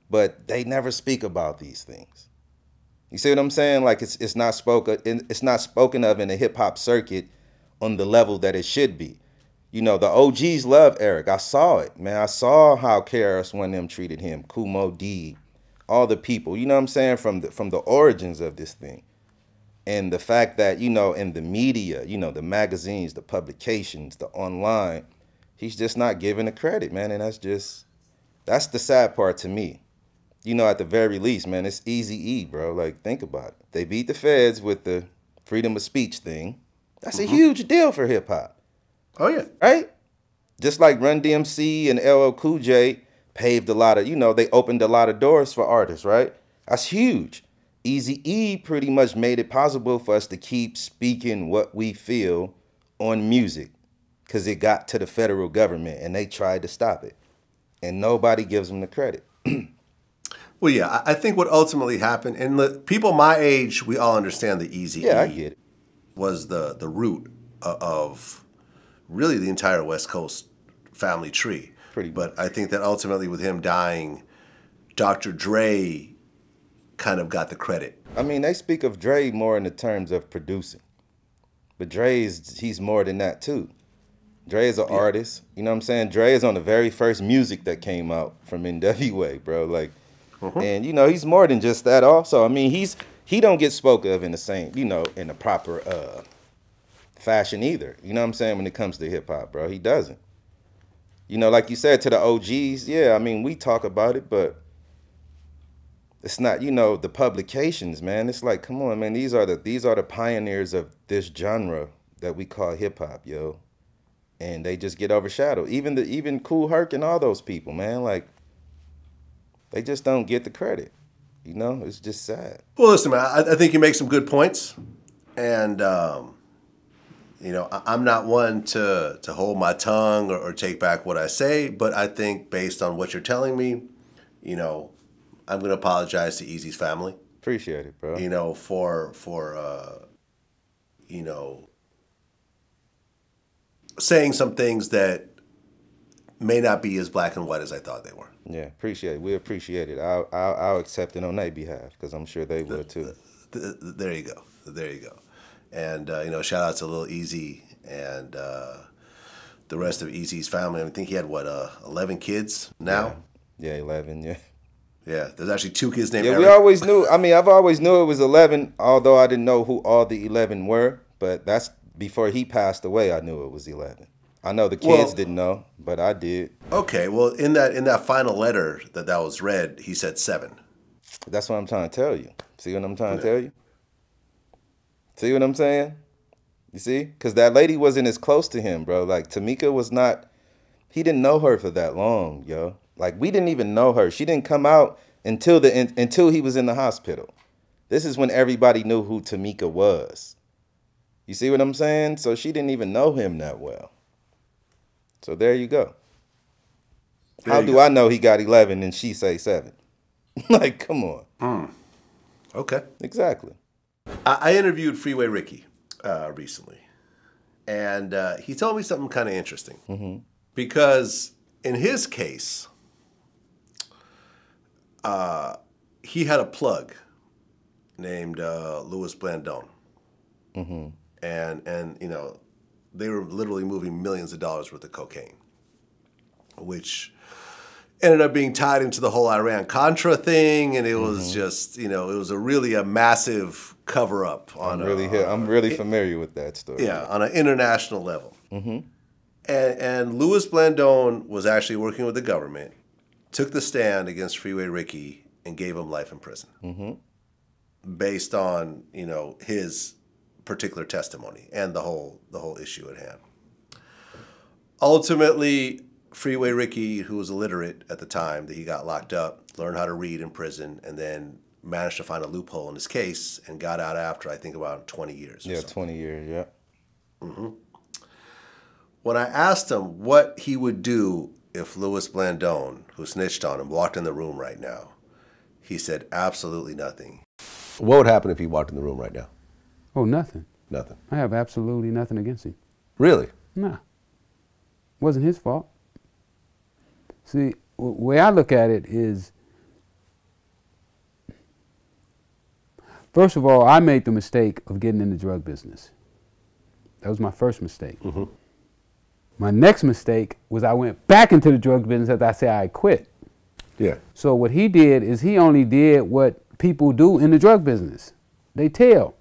B: But they never speak about these things. You see what I'm saying? Like it's it's not spoken it's not spoken of in the hip hop circuit on the level that it should be. You know, the OGs love Eric. I saw it, man. I saw how KRS One them treated him, Kool Moe Dee, all the people. You know what I'm saying from the from the origins of this thing. And the fact that you know in the media you know the magazines the publications the online he's just not given the credit man. And that's just that's the sad part to me. You know at the very least man it's easy e bro. Like think about it. They beat the feds with the freedom of speech thing. That's a mm-hmm. huge deal for hip-hop
A: Oh yeah.
B: right? Just like Run DMC and LL Cool J paved a lot of, you know, they opened a lot of doors for artists, right? That's huge. Easy E pretty much made it possible for us to keep speaking what we feel on music because it got to the federal government and they tried to stop it. And nobody gives them the credit.
A: Well, yeah. I, think what ultimately happened, and the, people my age, we all understand the easy.
B: Yeah,
A: E was the the root of really the entire West Coast family tree.
B: Pretty
A: But I think that ultimately, with him dying, Dr. Dre kind of got the credit.
B: I mean, they speak of Dre more in the terms of producing, but Dre is he's more than that too. Dre is an artist. You know what I'm saying? Dre is on the very first music that came out from NWA, bro. Like, and you know he's more than just that. Also, I mean he's he don't get spoken of in the same you know in the proper uh fashion either. You know what I'm saying? When it comes to hip hop, bro, he doesn't. You know, like you said to the OGs, yeah. I mean we talk about it, but it's not you know the publications man. It's like come on man these are the these are the pioneers of this genre that we call hip hop yo. And they just get overshadowed. Even the even Kool Herc and all those people man like they just don't get the credit you know? It's just sad.
A: Well, listen, man, I, I think you make some good points, and um, you know, I, I'm not one to to hold my tongue or, or take back what I say, but I think based on what you're telling me, you know, I'm going to apologize to Eazy's family,
B: appreciate it bro
A: you know, for for uh, you know saying some things that may not be as black and white as I thought they were.
B: yeah appreciate it we appreciate it i'll i'll, I'll accept it on their behalf because i'm sure they would too
A: Th- th- there you go. There you go. And uh, you know, shout out to Lil Eazy and uh, the rest of Eazy's family. I think he had what, uh, eleven kids now.
B: yeah 11 yeah
A: Yeah, there's actually two kids named
B: Yeah,
A: Eric.
B: we always knew. I mean, I've always knew it was eleven, although I didn't know who all the eleven were. But that's before he passed away. I knew it was eleven. I know the kids
A: Well-
B: didn't know, but I did.
A: okay, well, in that in that final letter that that was read, he said seven.
B: That's what I'm trying to tell you. See what I'm trying to tell you? See what I'm saying? You see? Because that lady wasn't as close to him, bro. Like Tomica was not. He didn't know her for that long, yo. Like we didn't even know her. She didn't come out until the until he was in the hospital. This is when everybody knew who Tomica was. You see what I'm saying? So she didn't even know him that well. So there you go.
A: There
B: How
A: you
B: do
A: go.
B: I know he got 11 and she say 7? like, come on. Mm.
A: Okay.
B: Exactly.
A: I, I interviewed Freeway Ricky uh, recently, and uh, he told me something kind of interesting. Because in his case, uh, he had a plug named uh, Louis Blandon, mm-hmm. and and you know they were literally moving millions of dollars worth of cocaine, which ended up being tied into the whole Iran Contra thing, and it was
B: Mm-hmm.
A: just you know it was a really a massive cover up on
B: I'm
A: a,
B: really here. I'm really familiar with that story.
A: yeah on an international level. Mm-hmm. And and Louis Blandon was actually working with the government, took the stand against Freeway Ricky and gave him life in prison, mm-hmm. based on you know his particular testimony and the whole the whole issue at hand. Ultimately, Freeway Ricky, who was illiterate at the time that he got locked up, learned how to read in prison, and then managed to find a loophole in his case and got out after I think about 20 years.
B: Yeah,
A: something.
B: 20 years. Yeah. Mm-hmm.
A: When I asked him what he would do if Louis Blandon, who snitched on him, walked in the room right now, he said absolutely nothing.
I: What would happen if he walked in the room right now?
F: Oh, nothing.
I: Nothing.
F: I have absolutely nothing against him.
I: Really?
F: Nah. Wasn't his fault. See, w- way I look at it is, first of all, I made the mistake of getting in the drug business. That was my first mistake. Mm-hmm. My next mistake was I went back into the drug business after I said I quit.
I: Yeah.
F: So what he did is he only did what people do in the drug business. They tell.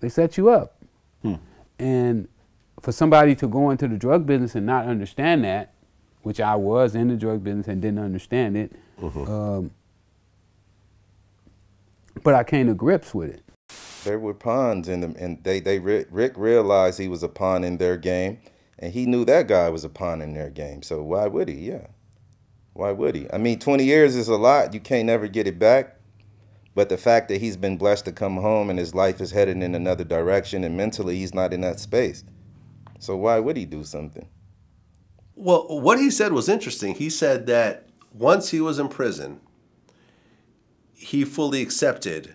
F: They set you up. Hmm. And for somebody to go into the drug business and not understand that, which I was in the drug business and didn't understand it, um, but I came to grips with it.
B: There were pawns in them, and they they Rick, Rick realized he was a pawn in their game, and he knew that guy was a pawn in their game. So why would he? Yeah, why would he? I mean, twenty years is a lot. You can't never get it back. But the fact that he's been blessed to come home and his life is headed in another direction, and mentally he's not in that space. So why would he do something?
A: Well, what he said was interesting. He said that once he was in prison, he fully accepted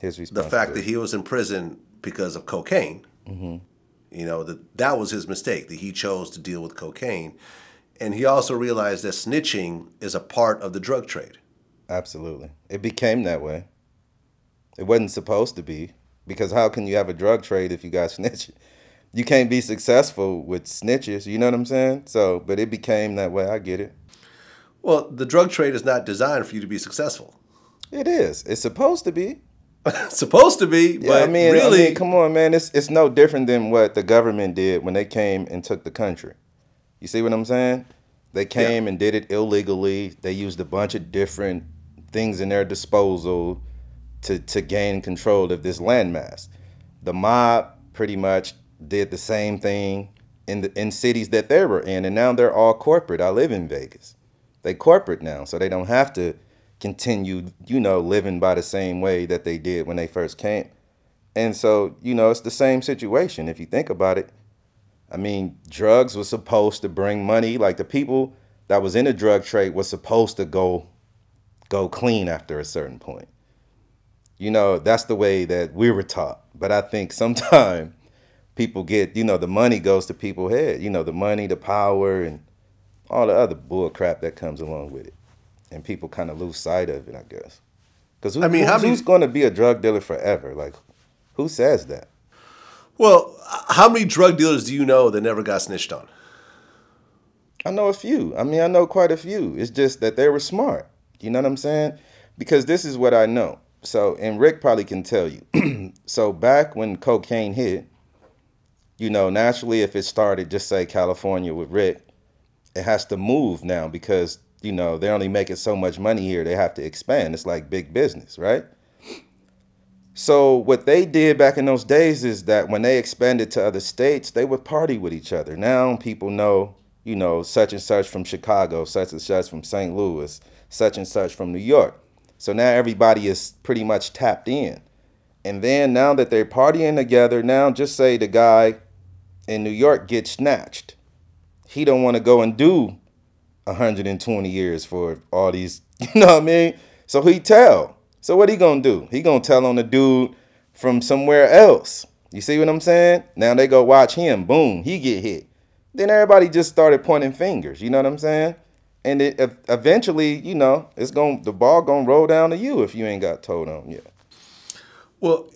B: His
A: the fact that he was in prison because of cocaine. Mm-hmm. You know that that was his mistake that he chose to deal with cocaine, and he also realized that snitching is a part of the drug trade.
B: Absolutely. It became that way. It wasn't supposed to be because how can you have a drug trade if you got snitches? You can't be successful with snitches, you know what I'm saying? So, but it became that way. I get it.
A: Well, the drug trade is not designed for you to be successful.
B: It is. It's supposed to be.
A: Supposed to be,
B: Yeah,
A: but
B: I mean,
A: really,
B: I mean, come on, man. It's it's no different than what the government did when they came and took the country. You see what I'm saying? They came and did it illegally. They used a bunch of different things in their disposal to to gain control of this landmass. The mob pretty much did the same thing in the in cities that they were in, and now they're all corporate. I live in Vegas. They corporate now, so they don't have to continue, you know, living by the same way that they did when they first came. And so, you know, it's the same situation if you think about it. I mean, drugs was supposed to bring money. Like the people that was in the drug trade was supposed to go go clean after a certain point. You know, that's the way that we were taught. But I think sometimes people get, you know, the money goes to people's head. You know, the money, the power, and all the other bull crap that comes along with it. And people kind of lose sight of it, I guess. Because who,
A: I mean, many-
B: who's going to be a drug dealer forever? Like, who says that?
A: well, how many drug dealers do you know that never got snitched on?
B: I know a few. I mean, I know quite a few. It's just that they were smart. You know what I'm saying? Because this is what I know. So, and Rick probably can tell you. so, back when cocaine hit, you know, naturally, if it started, just say California with Rick, it has to move now because, you know, they're only making so much money here. They have to expand. It's like big business, right? So what they did back in those days is that when they expanded to other states, they would party with each other. Now people know, you know, such and such from Chicago, such and such from St. Louis, such and such from New York. So now everybody is pretty much tapped in. And then now that they're partying together, now just say the guy in New York get snatched. He don't want to go and do 120 years for all these, you know what I mean? So he tell. So what he gonna do? He gonna tell on the dude from somewhere else. You see what I'm saying? Now they go watch him. Boom, he get hit. Then everybody just started pointing fingers. You know what I'm saying? And it eventually, you know, it's going the ball gonna roll down to you if you ain't got told on yet.
A: Well,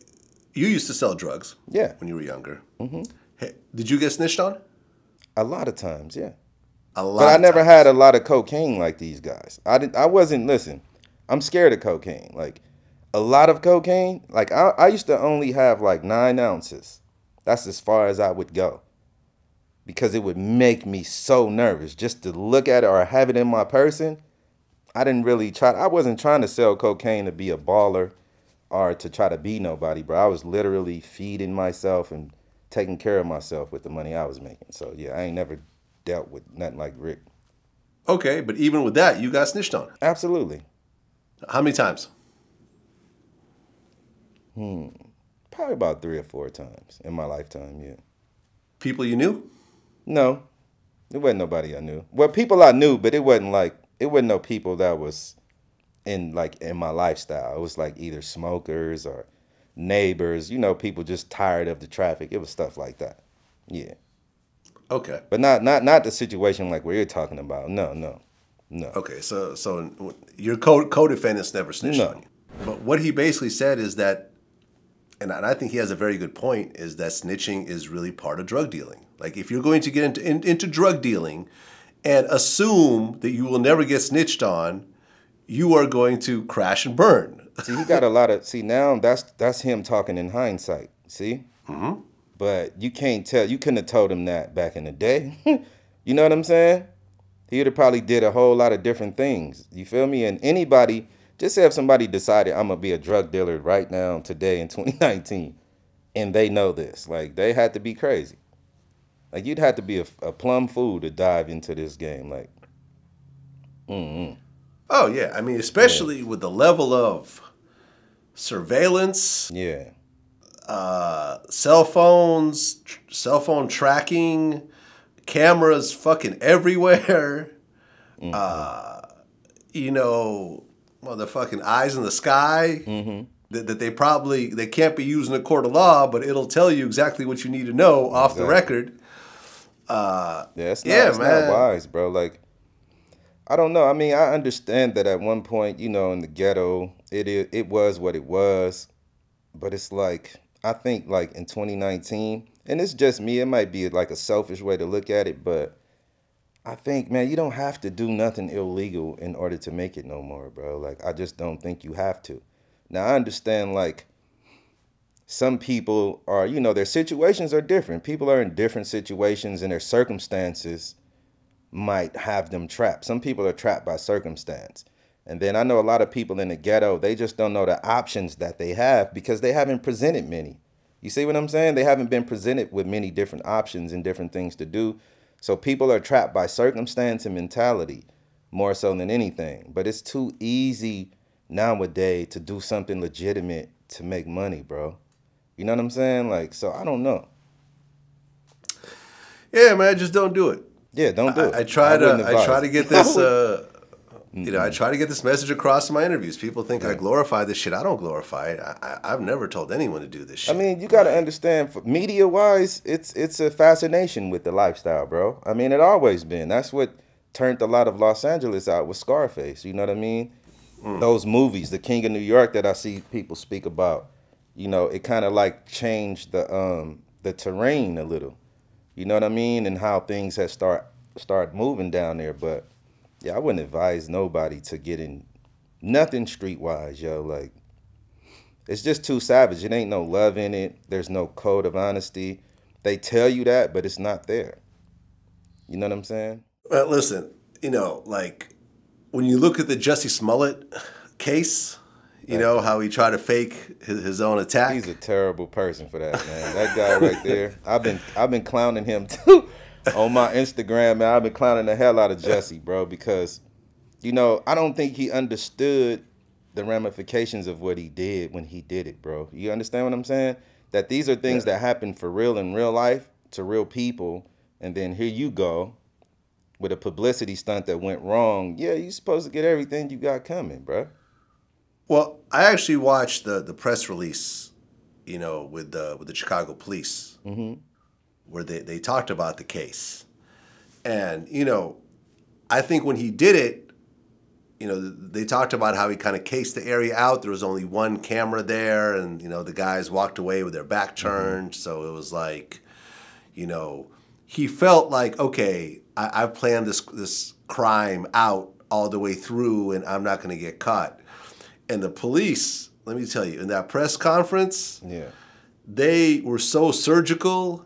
A: you used to sell drugs.
B: Yeah.
A: When you were younger. Mm-hmm. Hey, did you get snitched on?
B: A lot of times, yeah.
A: A lot.
B: But I never
A: times.
B: had a lot of cocaine like these guys. I didn't. I wasn't. Listen, I'm scared of cocaine. Like a lot of cocaine. Like I, I used to only have like nine ounces. That's as far as I would go. Because it would make me so nervous just to look at it or have it in my person. I didn't really try. I wasn't trying to sell cocaine to be a baller or to try to be nobody, bro. I was literally feeding myself and taking care of myself with the money I was making. So yeah, I ain't never dealt with nothing like Rick.
A: Okay, but even with that, you got snitched on.
B: Absolutely.
A: How many times? Hmm.
B: Probably about three or four times in my lifetime, yeah.
A: People you knew?
B: No, it wasn't nobody I knew. Well, people I knew, but it wasn't like it wasn't no people that was in like in my lifestyle. It was like either smokers or neighbors. You know, people just tired of the traffic. It was stuff like that. Yeah,
A: Okay.
B: but not not not the situation like where you're talking about. No, no, no.
A: Okay, so so your co co-defendants never snitched
B: No.
A: on you. But what he basically said is that, and I think he has a very good point, is that snitching is really part of drug dealing. Like if you're going to get into in, into drug dealing, and assume that you will never get snitched on, you are going to crash and burn.
B: See, he got a lot of. See, now that's that's him talking in hindsight. See, mm-hmm. but you can't tell. You couldn't have told him that back in the day. you know what I'm saying? He would have probably did a whole lot of different things. You feel me? And anybody, just say if somebody decided I'm gonna be a drug dealer right now, today in 2019, and they know this, like they had to be crazy. Like you'd have to be a, a plum fool to dive into this game. Like,
A: Oh yeah, I mean, especially with the level of surveillance,
B: yeah, Uh,
A: cell phones, tr- cell phone tracking, cameras fucking everywhere. Uh, you know, motherfucking eyes in the sky. That, that they probably they can't be used in a court of law, but it'll tell you exactly what you need to know off the
B: Exactly.
A: record.
B: Yeah, it's not,
A: Yeah,
B: it's
A: man.
B: not wise, bro. Like, I don't know. I mean, I understand that at one point, you know, in the ghetto, it it was what it was, but it's like I think like in 2019, and it's just me. It might be like a selfish way to look at it, but I think, man, you don't have to do nothing illegal in order to make it no more, bro. Like, I just don't think you have to. Now, I understand like some people are, you know, their situations are different. People are in different situations and their circumstances might have them trapped. Some people are trapped by circumstance. And then I know a lot of people in the ghetto, they just don't know the options that they have because they haven't presented many. You see what I'm saying? They haven't been presented with many different options and different things to do. So people are trapped by circumstance and mentality more so than anything. But it's too easy nowadays to do something legitimate to make money, bro. You know what I'm saying? Like, so I don't know.
A: Yeah, man, just don't do it.
B: Yeah, don't do it.
A: I, I try to
B: wouldn't
A: I try to get this uh you know, I try to get this message across in my interviews. People think I glorify this shit. I don't glorify it. I, I, I've never told anyone to do this shit.
B: I mean, you got to understand, media wise, it's it's a fascination with the lifestyle, bro. I mean, it always been. That's what turned a lot of Los Angeles out with Scarface. You know what I mean? Those movies, The King of New York, that I see people speak about. You know, it kind of like changed the um the terrain a little. You know what I mean? And how things had start start moving down there. But yeah, I wouldn't advise nobody to get in nothing streetwise, yo. Like it's just too savage. It ain't no love in it. There's no code of honesty. They tell you that, but it's not there. You know what I'm saying?
A: Well, listen, you know, like when you look at the Jussie Smollett case, you know how he tried to fake his, his own attack.
B: He's a terrible person for that, man. That guy right there. I've been I've been clowning him too on my Instagram, man. I've been clowning the hell out of Jussie, bro, because you know, I don't think he understood the ramifications of what he did when he did it, bro. You understand what I'm saying? That these are things that happen for real in real life to real people, and then here you go with a publicity stunt that went wrong. Yeah, you're supposed to get everything you got coming, bro.
A: Well, I actually watched the the press release, you know, with the with the Chicago police, mm-hmm. where they they talked about the case, and you know, I think when he did it, you know, they talked about how he kind of cased the area out. There was only one camera there, and you know, the guys walked away with their back mm-hmm. turned. So it was like, you know, he felt like, okay, I, I've planned this this crime out all the way through, and I'm not going to get caught. And the police, let me tell you, in that press conference,
B: Yeah.
A: they were so surgical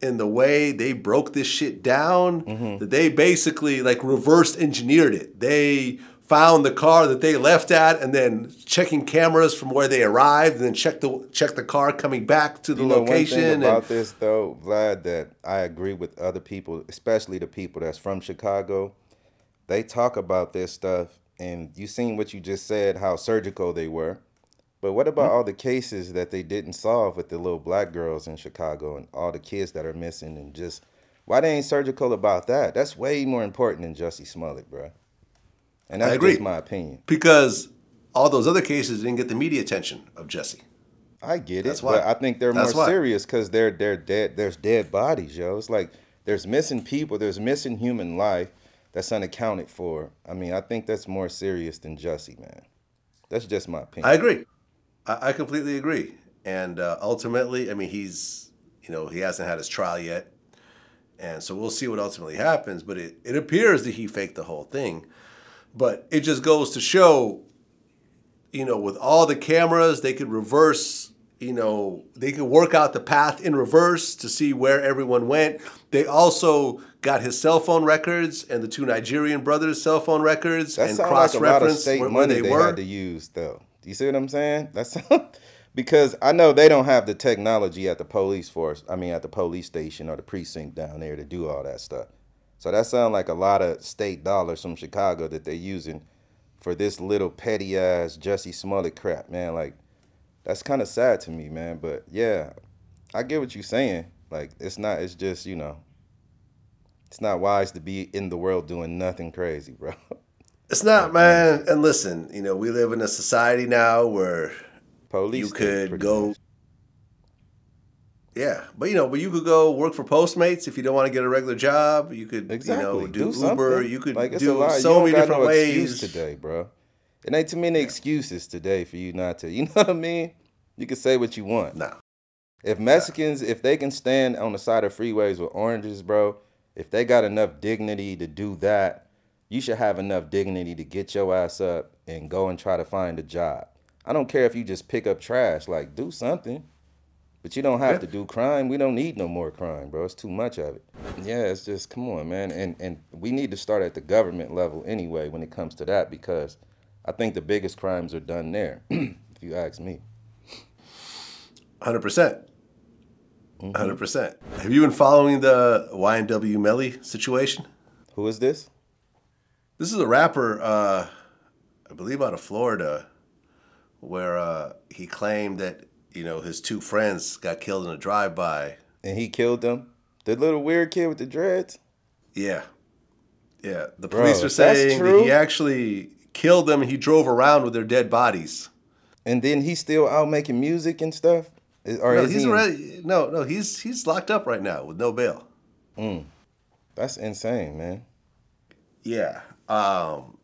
A: in the way they broke this shit down mm-hmm. that they basically like reverse engineered it. They found the car that they left at and then checking cameras from where they arrived and then check the check the car coming back to the
B: You know,
A: location
B: one thing
A: and
B: about this though, Vlad, that I agree with other people, especially the people that's from Chicago. They talk about this stuff, and you seen what you just said, how surgical they were. But what about mm-hmm. all the cases that they didn't solve with the little black girls in Chicago and all the kids that are missing and just why they ain't surgical about that? That's way more important than Jussie Smollett, bro. And that's
A: agree.
B: just my opinion.
A: because all those other cases didn't get the media attention of Jussie.
B: I get it,
A: That's
B: but. I think they're
A: That's
B: more
A: why.
B: serious because they're they're dead. There's dead bodies, yo. It's like there's missing people. There's missing human life that's unaccounted for. I mean, I think that's more serious than Jussie, man. That's just my opinion.
A: I agree. I, I completely agree. And uh, ultimately, I mean, he's, you know, he hasn't had his trial yet. And so we'll see what ultimately happens. But it, it appears that he faked the whole thing. But it just goes to show, you know, with all the cameras, they could reverse, you know, they could work out the path in reverse to see where everyone went. They also got his cell phone records and the two Nigerian brothers' cell phone records
B: that
A: and cross
B: like a lot of
A: reference where, where
B: money
A: they,
B: they,
A: were.
B: had to use, though. Do you see what I'm saying? That's because I know they don't have the technology at the police force. I mean, at the police station or the precinct down there to do all that stuff. So that sounds like a lot of state dollars from Chicago that they're using for this little petty ass Jussie Smollett crap, man. Like, that's kind of sad to me, man. But yeah, I get what you're saying. Like, it's not. It's just you know, it's not wise to be in the world doing nothing crazy, bro.
A: It's not, man. And listen, you know, we live in a society now where
B: Police.
A: you could go.
B: much.
A: Yeah, but you know, but you could go work for Postmates if you don't want to get a regular job. You could,
B: Exactly.
A: you know, do,
B: something.
A: Uber. You could
B: like,
A: do so
B: you don't
A: many different
B: no
A: ways
B: today, bro. It ain't too many excuses today for you not to. You know what I mean? You can say what you want.
A: No,
B: If Mexicans, if they can stand on the side of freeways with oranges, bro, if they got enough dignity to do that, you should have enough dignity to get your ass up and go and try to find a job. I don't care if you just pick up trash, like do something. But you don't have
A: Yeah.
B: to do crime. We don't need no more crime, bro. It's too much of it. Yeah, it's just come on, man. And and we need to start at the government level anyway when it comes to that because I think the biggest crimes are done there, if you ask me.
A: Hundred percent,
B: Mm-hmm.
A: hundred percent. Have you been following the YNW Melly situation?
B: Who is this?
A: This is a rapper, uh, I believe, out of Florida, where uh, he claimed that you know his two friends got killed in a drive-by.
B: And he killed them. The little weird kid with the dreads.
A: Yeah. Yeah. The
B: Bro,
A: police are saying that he actually killed them and he drove around with their dead bodies.
B: And then he's still out making music and stuff. Or
A: No, he's
B: he
A: already no, no, he's he's locked up right now with no bail. Mm.
B: That's insane, man.
A: Yeah. Um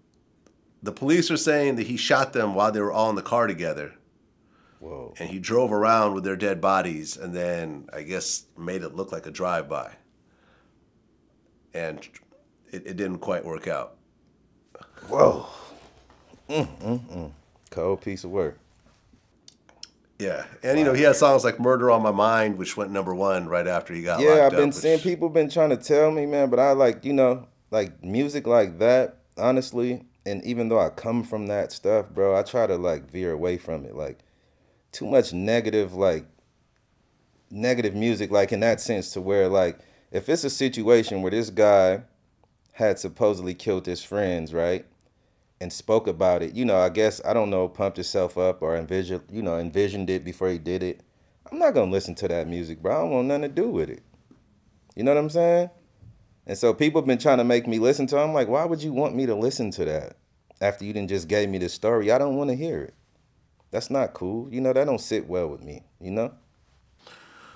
A: the police are saying that he shot them while they were all in the car together
B: Whoa.
A: and he drove around with their dead bodies and then I guess made it look like a drive-by. And it, it didn't quite work out.
B: Whoa. Mm-mm-mm. Cold piece of work.
A: Yeah, and you know he had songs like "Murder on My Mind," which went number one right after he got
B: Yeah, I've been
A: up.
B: seeing
A: which-
B: people been trying to tell me, man, but I like, you know, like music like that, honestly, and even though I come from that stuff, bro, I try to like veer away from it. Like too much negative like negative music like in that sense to where like if it's a situation where this guy had supposedly killed his friends, right? And spoke about it, you know, I guess I don't know, pumped himself up or envisioned, you know, envisioned it before he did it. I'm not gonna listen to that music, bro. I don't want nothing to do with it. You know what I'm saying? And so people have been trying to make me listen to. it. I'm like, why would you want me to listen to that after you didn't just gave me the story? I don't want to hear it. That's not cool. You know that don't sit well with me. You know.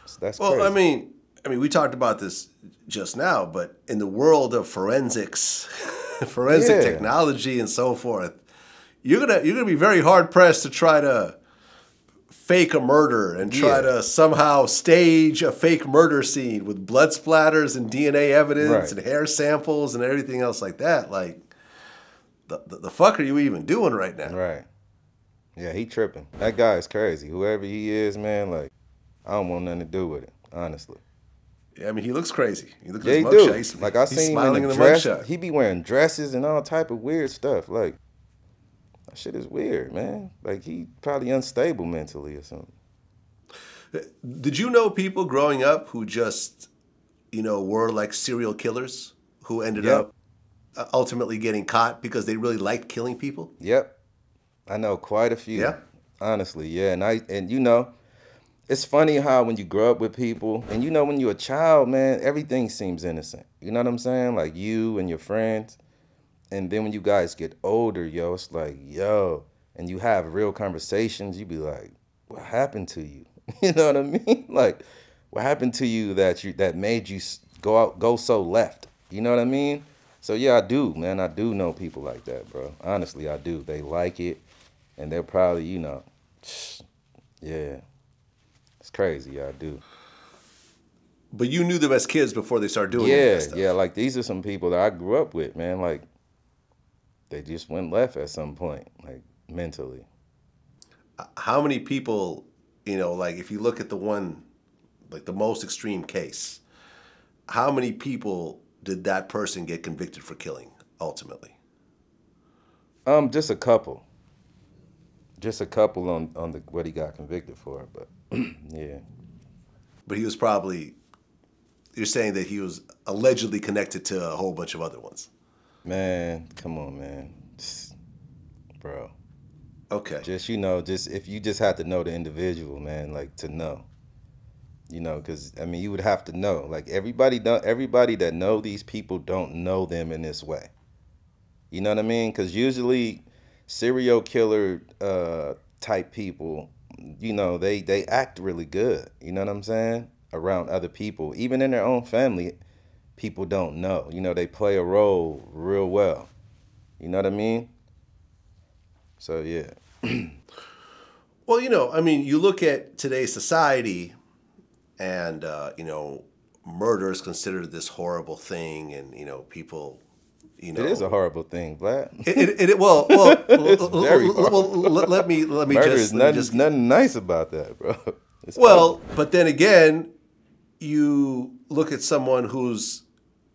B: So that's
A: Well,
B: crazy.
A: I mean, I mean, we talked about this just now, but in the world of forensics, forensic
B: Yeah.
A: technology and so forth, you're gonna you're gonna be very hard pressed to try to fake a murder and try
B: Yeah.
A: to somehow stage a fake murder scene with blood splatters and DNA evidence
B: Right.
A: and hair samples and everything else like that. Like, the, the, the fuck are you even doing right now?
B: Right. Yeah, he tripping. That guy is crazy. Whoever he is, man, like, I don't want nothing to do with it, honestly.
A: I mean, he looks crazy. He looks
B: Yeah, he
A: at his
B: do.
A: mugshot. He's,
B: Like I
A: he's
B: seen him
A: smiling
B: in
A: in
B: the
A: the
B: dress.
A: mugshot.
B: He be wearing dresses and all type of weird stuff. Like that shit is weird, man. Like he probably unstable mentally or something.
A: Did you know people growing up who just, you know, were like serial killers who ended
B: Yep.
A: up uh, ultimately getting caught because they really liked killing people?
B: Yep. I know quite a few.
A: Yeah?
B: Honestly, yeah. And I and you know, it's funny how when you grow up with people and you know when you're a child, man, everything seems innocent. You know what I'm saying? Like you and your friends. And then when you guys get older, yo, it's like, yo, and you have real conversations, you be like, what happened to you? You know what I mean? Like, what happened to you that you that made you go out go so left? You know what I mean? So yeah, I do, man. I do know people like that, bro. Honestly, I do. They like it, and they're probably, you know, yeah. It's crazy. Yeah, I do.
A: But you knew them as kids before they started doing
B: yeah, yeah. Like these are some people that I grew up with, man. Like they just went left at some point, like mentally.
A: How many people, you know, like if you look at the one, like the most extreme case, how many people did that person get convicted for killing ultimately?
B: Um, just a couple. Just a couple on on the what he got convicted for, but yeah.
A: But he was probably, you're saying that he was allegedly connected to a whole bunch of other ones.
B: Man, come on, man. Bro.
A: Okay.
B: Just you know, just if you just have to know the individual, man, like to know. You know, because I mean, you would have to know. Like everybody, don't, everybody that know these people don't know them in this way. You know what I mean? Because usually, serial killer uh, type people, you know, they they act really good. You know what I'm saying? Around other people, even in their own family, people don't know. You know, they play a role real well. You know what I mean? So yeah.
A: Well, you know, I mean, you look at today's society, and uh, you know, murder is considered this horrible thing, and you know, people, you know,
B: It is a horrible thing, Vlad.
A: It, it, it, well, well,
B: It's
A: l-
B: very
A: l- well, let, me let me
B: Murder
A: just,
B: is nothing,
A: just
B: nothing nice about that, bro. It's
A: well, but then again, you look at someone who's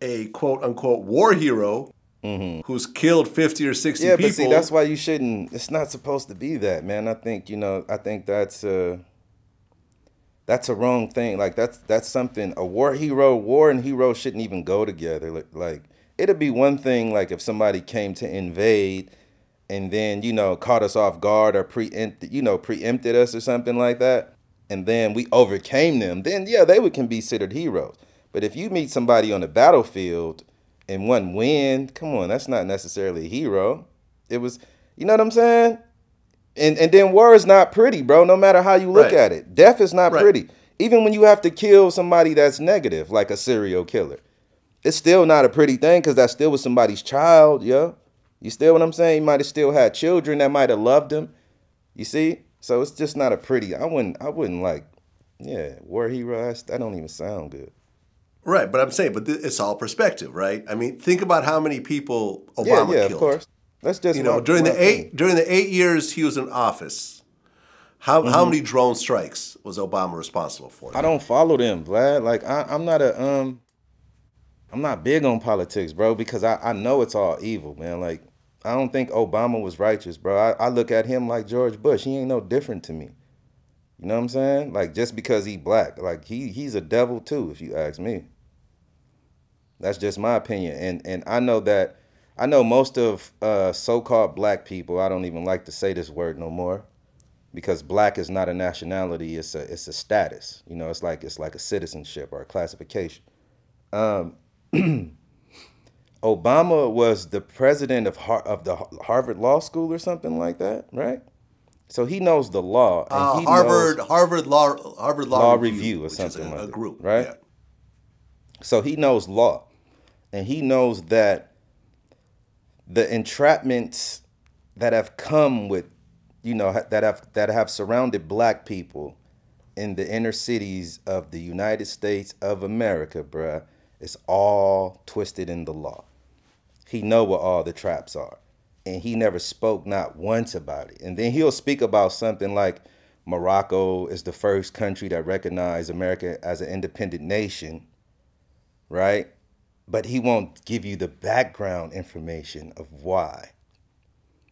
A: a quote unquote war hero who's killed fifty or sixty
B: Mm-hmm. yeah,
A: people.
B: but see, that's why you shouldn't. It's not supposed to be that, man. I think you know. I think that's uh that's a wrong thing. Like that's that's something. A war hero, war and hero shouldn't even go together. Like, like it'd be one thing, like if somebody came to invade, and then you know caught us off guard or preempted, you know, preempted us or something like that, and then we overcame them. Then yeah, they would can be considered heroes. But if you meet somebody on the battlefield and one win, come on, that's not necessarily a hero. It was, you know what I'm saying? And and then war is not pretty, bro. No matter how you look
A: Right.
B: at it, death is not
A: Right.
B: pretty. Even when you have to kill somebody that's negative, like a serial killer, it's still not a pretty thing because that still was somebody's child, yo. You still what I'm saying? He might have still had children that might have loved him. You see? So it's just not a pretty. I wouldn't. I wouldn't like. Yeah, war hero. That don't even sound good.
A: right, but I'm saying, but th- it's all perspective, right? I mean, think about how many people Obama
B: yeah, yeah,
A: killed.
B: of course. That's just
A: You know, during the eight during the eight years he was in office, how
B: Mm-hmm.
A: how many drone strikes was Obama responsible for?
B: I don't follow them, Vlad. Like I, I'm not a um, I'm not big on politics, bro, because I, I know it's all evil, man. Like I don't think Obama was righteous, bro. I, I look at him like George Bush. He ain't no different to me. You know what I'm saying? Like just because he black, like he he's a devil too, if you ask me. That's just my opinion, and and I know that I know most of uh, so-called black people. I don't even like to say this word no more because black is not a nationality it's a it's a status you know it's like it's like a citizenship or a classification um obama was the president of Har- of the harvard law school or something like that right so he knows the law and
A: Uh,
B: he
A: Harvard Harvard law Harvard law,
B: Law
A: review,
B: Review or something
A: a,
B: like
A: a
B: that,
A: group,
B: right?
A: Yeah.
B: so he knows law and he knows that the entrapments that have come with, you know, that have that have surrounded black people in the inner cities of the United States of America, bruh, is all twisted in the law. He know what all the traps are. And he never spoke not once about it. And then he'll speak about something like Morocco is the first country that recognized America as an independent nation, right? But he won't give you the background information of why.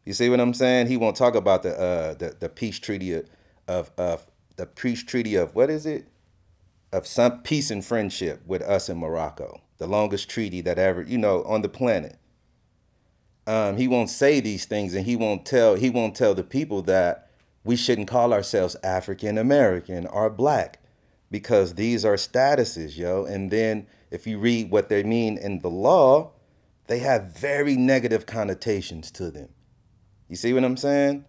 B: You see what I'm saying? He won't talk about the uh, the, the peace treaty of of the peace treaty of what is it? Of some peace and friendship with us in Morocco, the longest treaty that ever you know on the planet. Um, he won't say these things, and he won't tell he won't tell the people that we shouldn't call ourselves African American or black because these are statuses, yo. And then if you read what they mean in the law, they have very negative connotations to them. You see what I'm saying?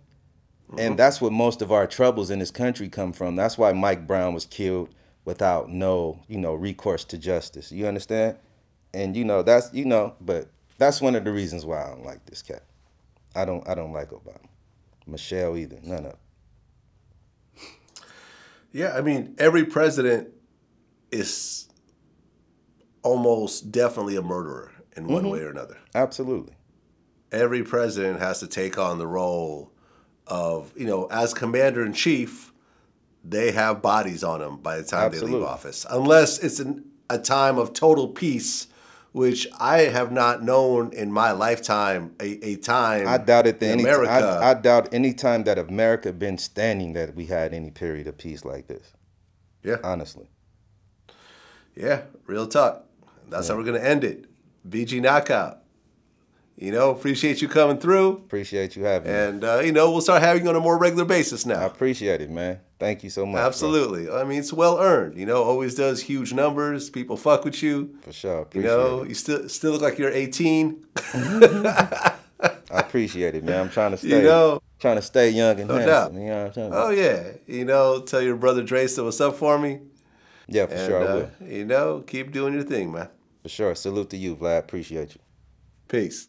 B: And that's what most of our troubles in this country come from. That's why Mike Brown was killed without no, you know, recourse to justice. You understand? And you know, that's you know, but that's one of the reasons why I don't like this cat. I don't I don't like Obama. Michelle either. None of.
A: Yeah, I mean, every president is almost definitely a murderer in one mm-hmm. way or another.
B: Absolutely.
A: Every president has to take on the role of, you know, as commander in chief, they have bodies on them by the time they leave office. Unless it's an, a time of total peace, which I have not known in my lifetime a, a time
B: I doubt it. Any,
A: America.
B: I, I doubt any time that America been standing that we had any period of peace like this.
A: yeah.
B: Honestly.
A: Yeah, real talk. That's how we're gonna end it. BG Knocc Out. You know, appreciate you coming through,
B: Appreciate you having me.
A: and uh, you know we'll start having you on a more regular basis now.
B: I appreciate it, man. Thank you so much. bro.
A: Absolutely. I mean, it's well earned. You know, always does huge numbers. People fuck with you.
B: For sure.
A: You know,
B: it.
A: you still still look like you're 18.
B: I appreciate it, man. I'm trying to stay You
A: know,
B: trying to stay young and
A: no
B: handsome.
A: doubt.
B: You know what I'm talking
A: Oh yeah. You know, tell your brother so what's up for me.
B: Yeah, for
A: And
B: sure I
A: uh,
B: will.
A: you know, keep doing your thing, man.
B: For sure. Salute to you, Vlad. Appreciate you.
A: Peace.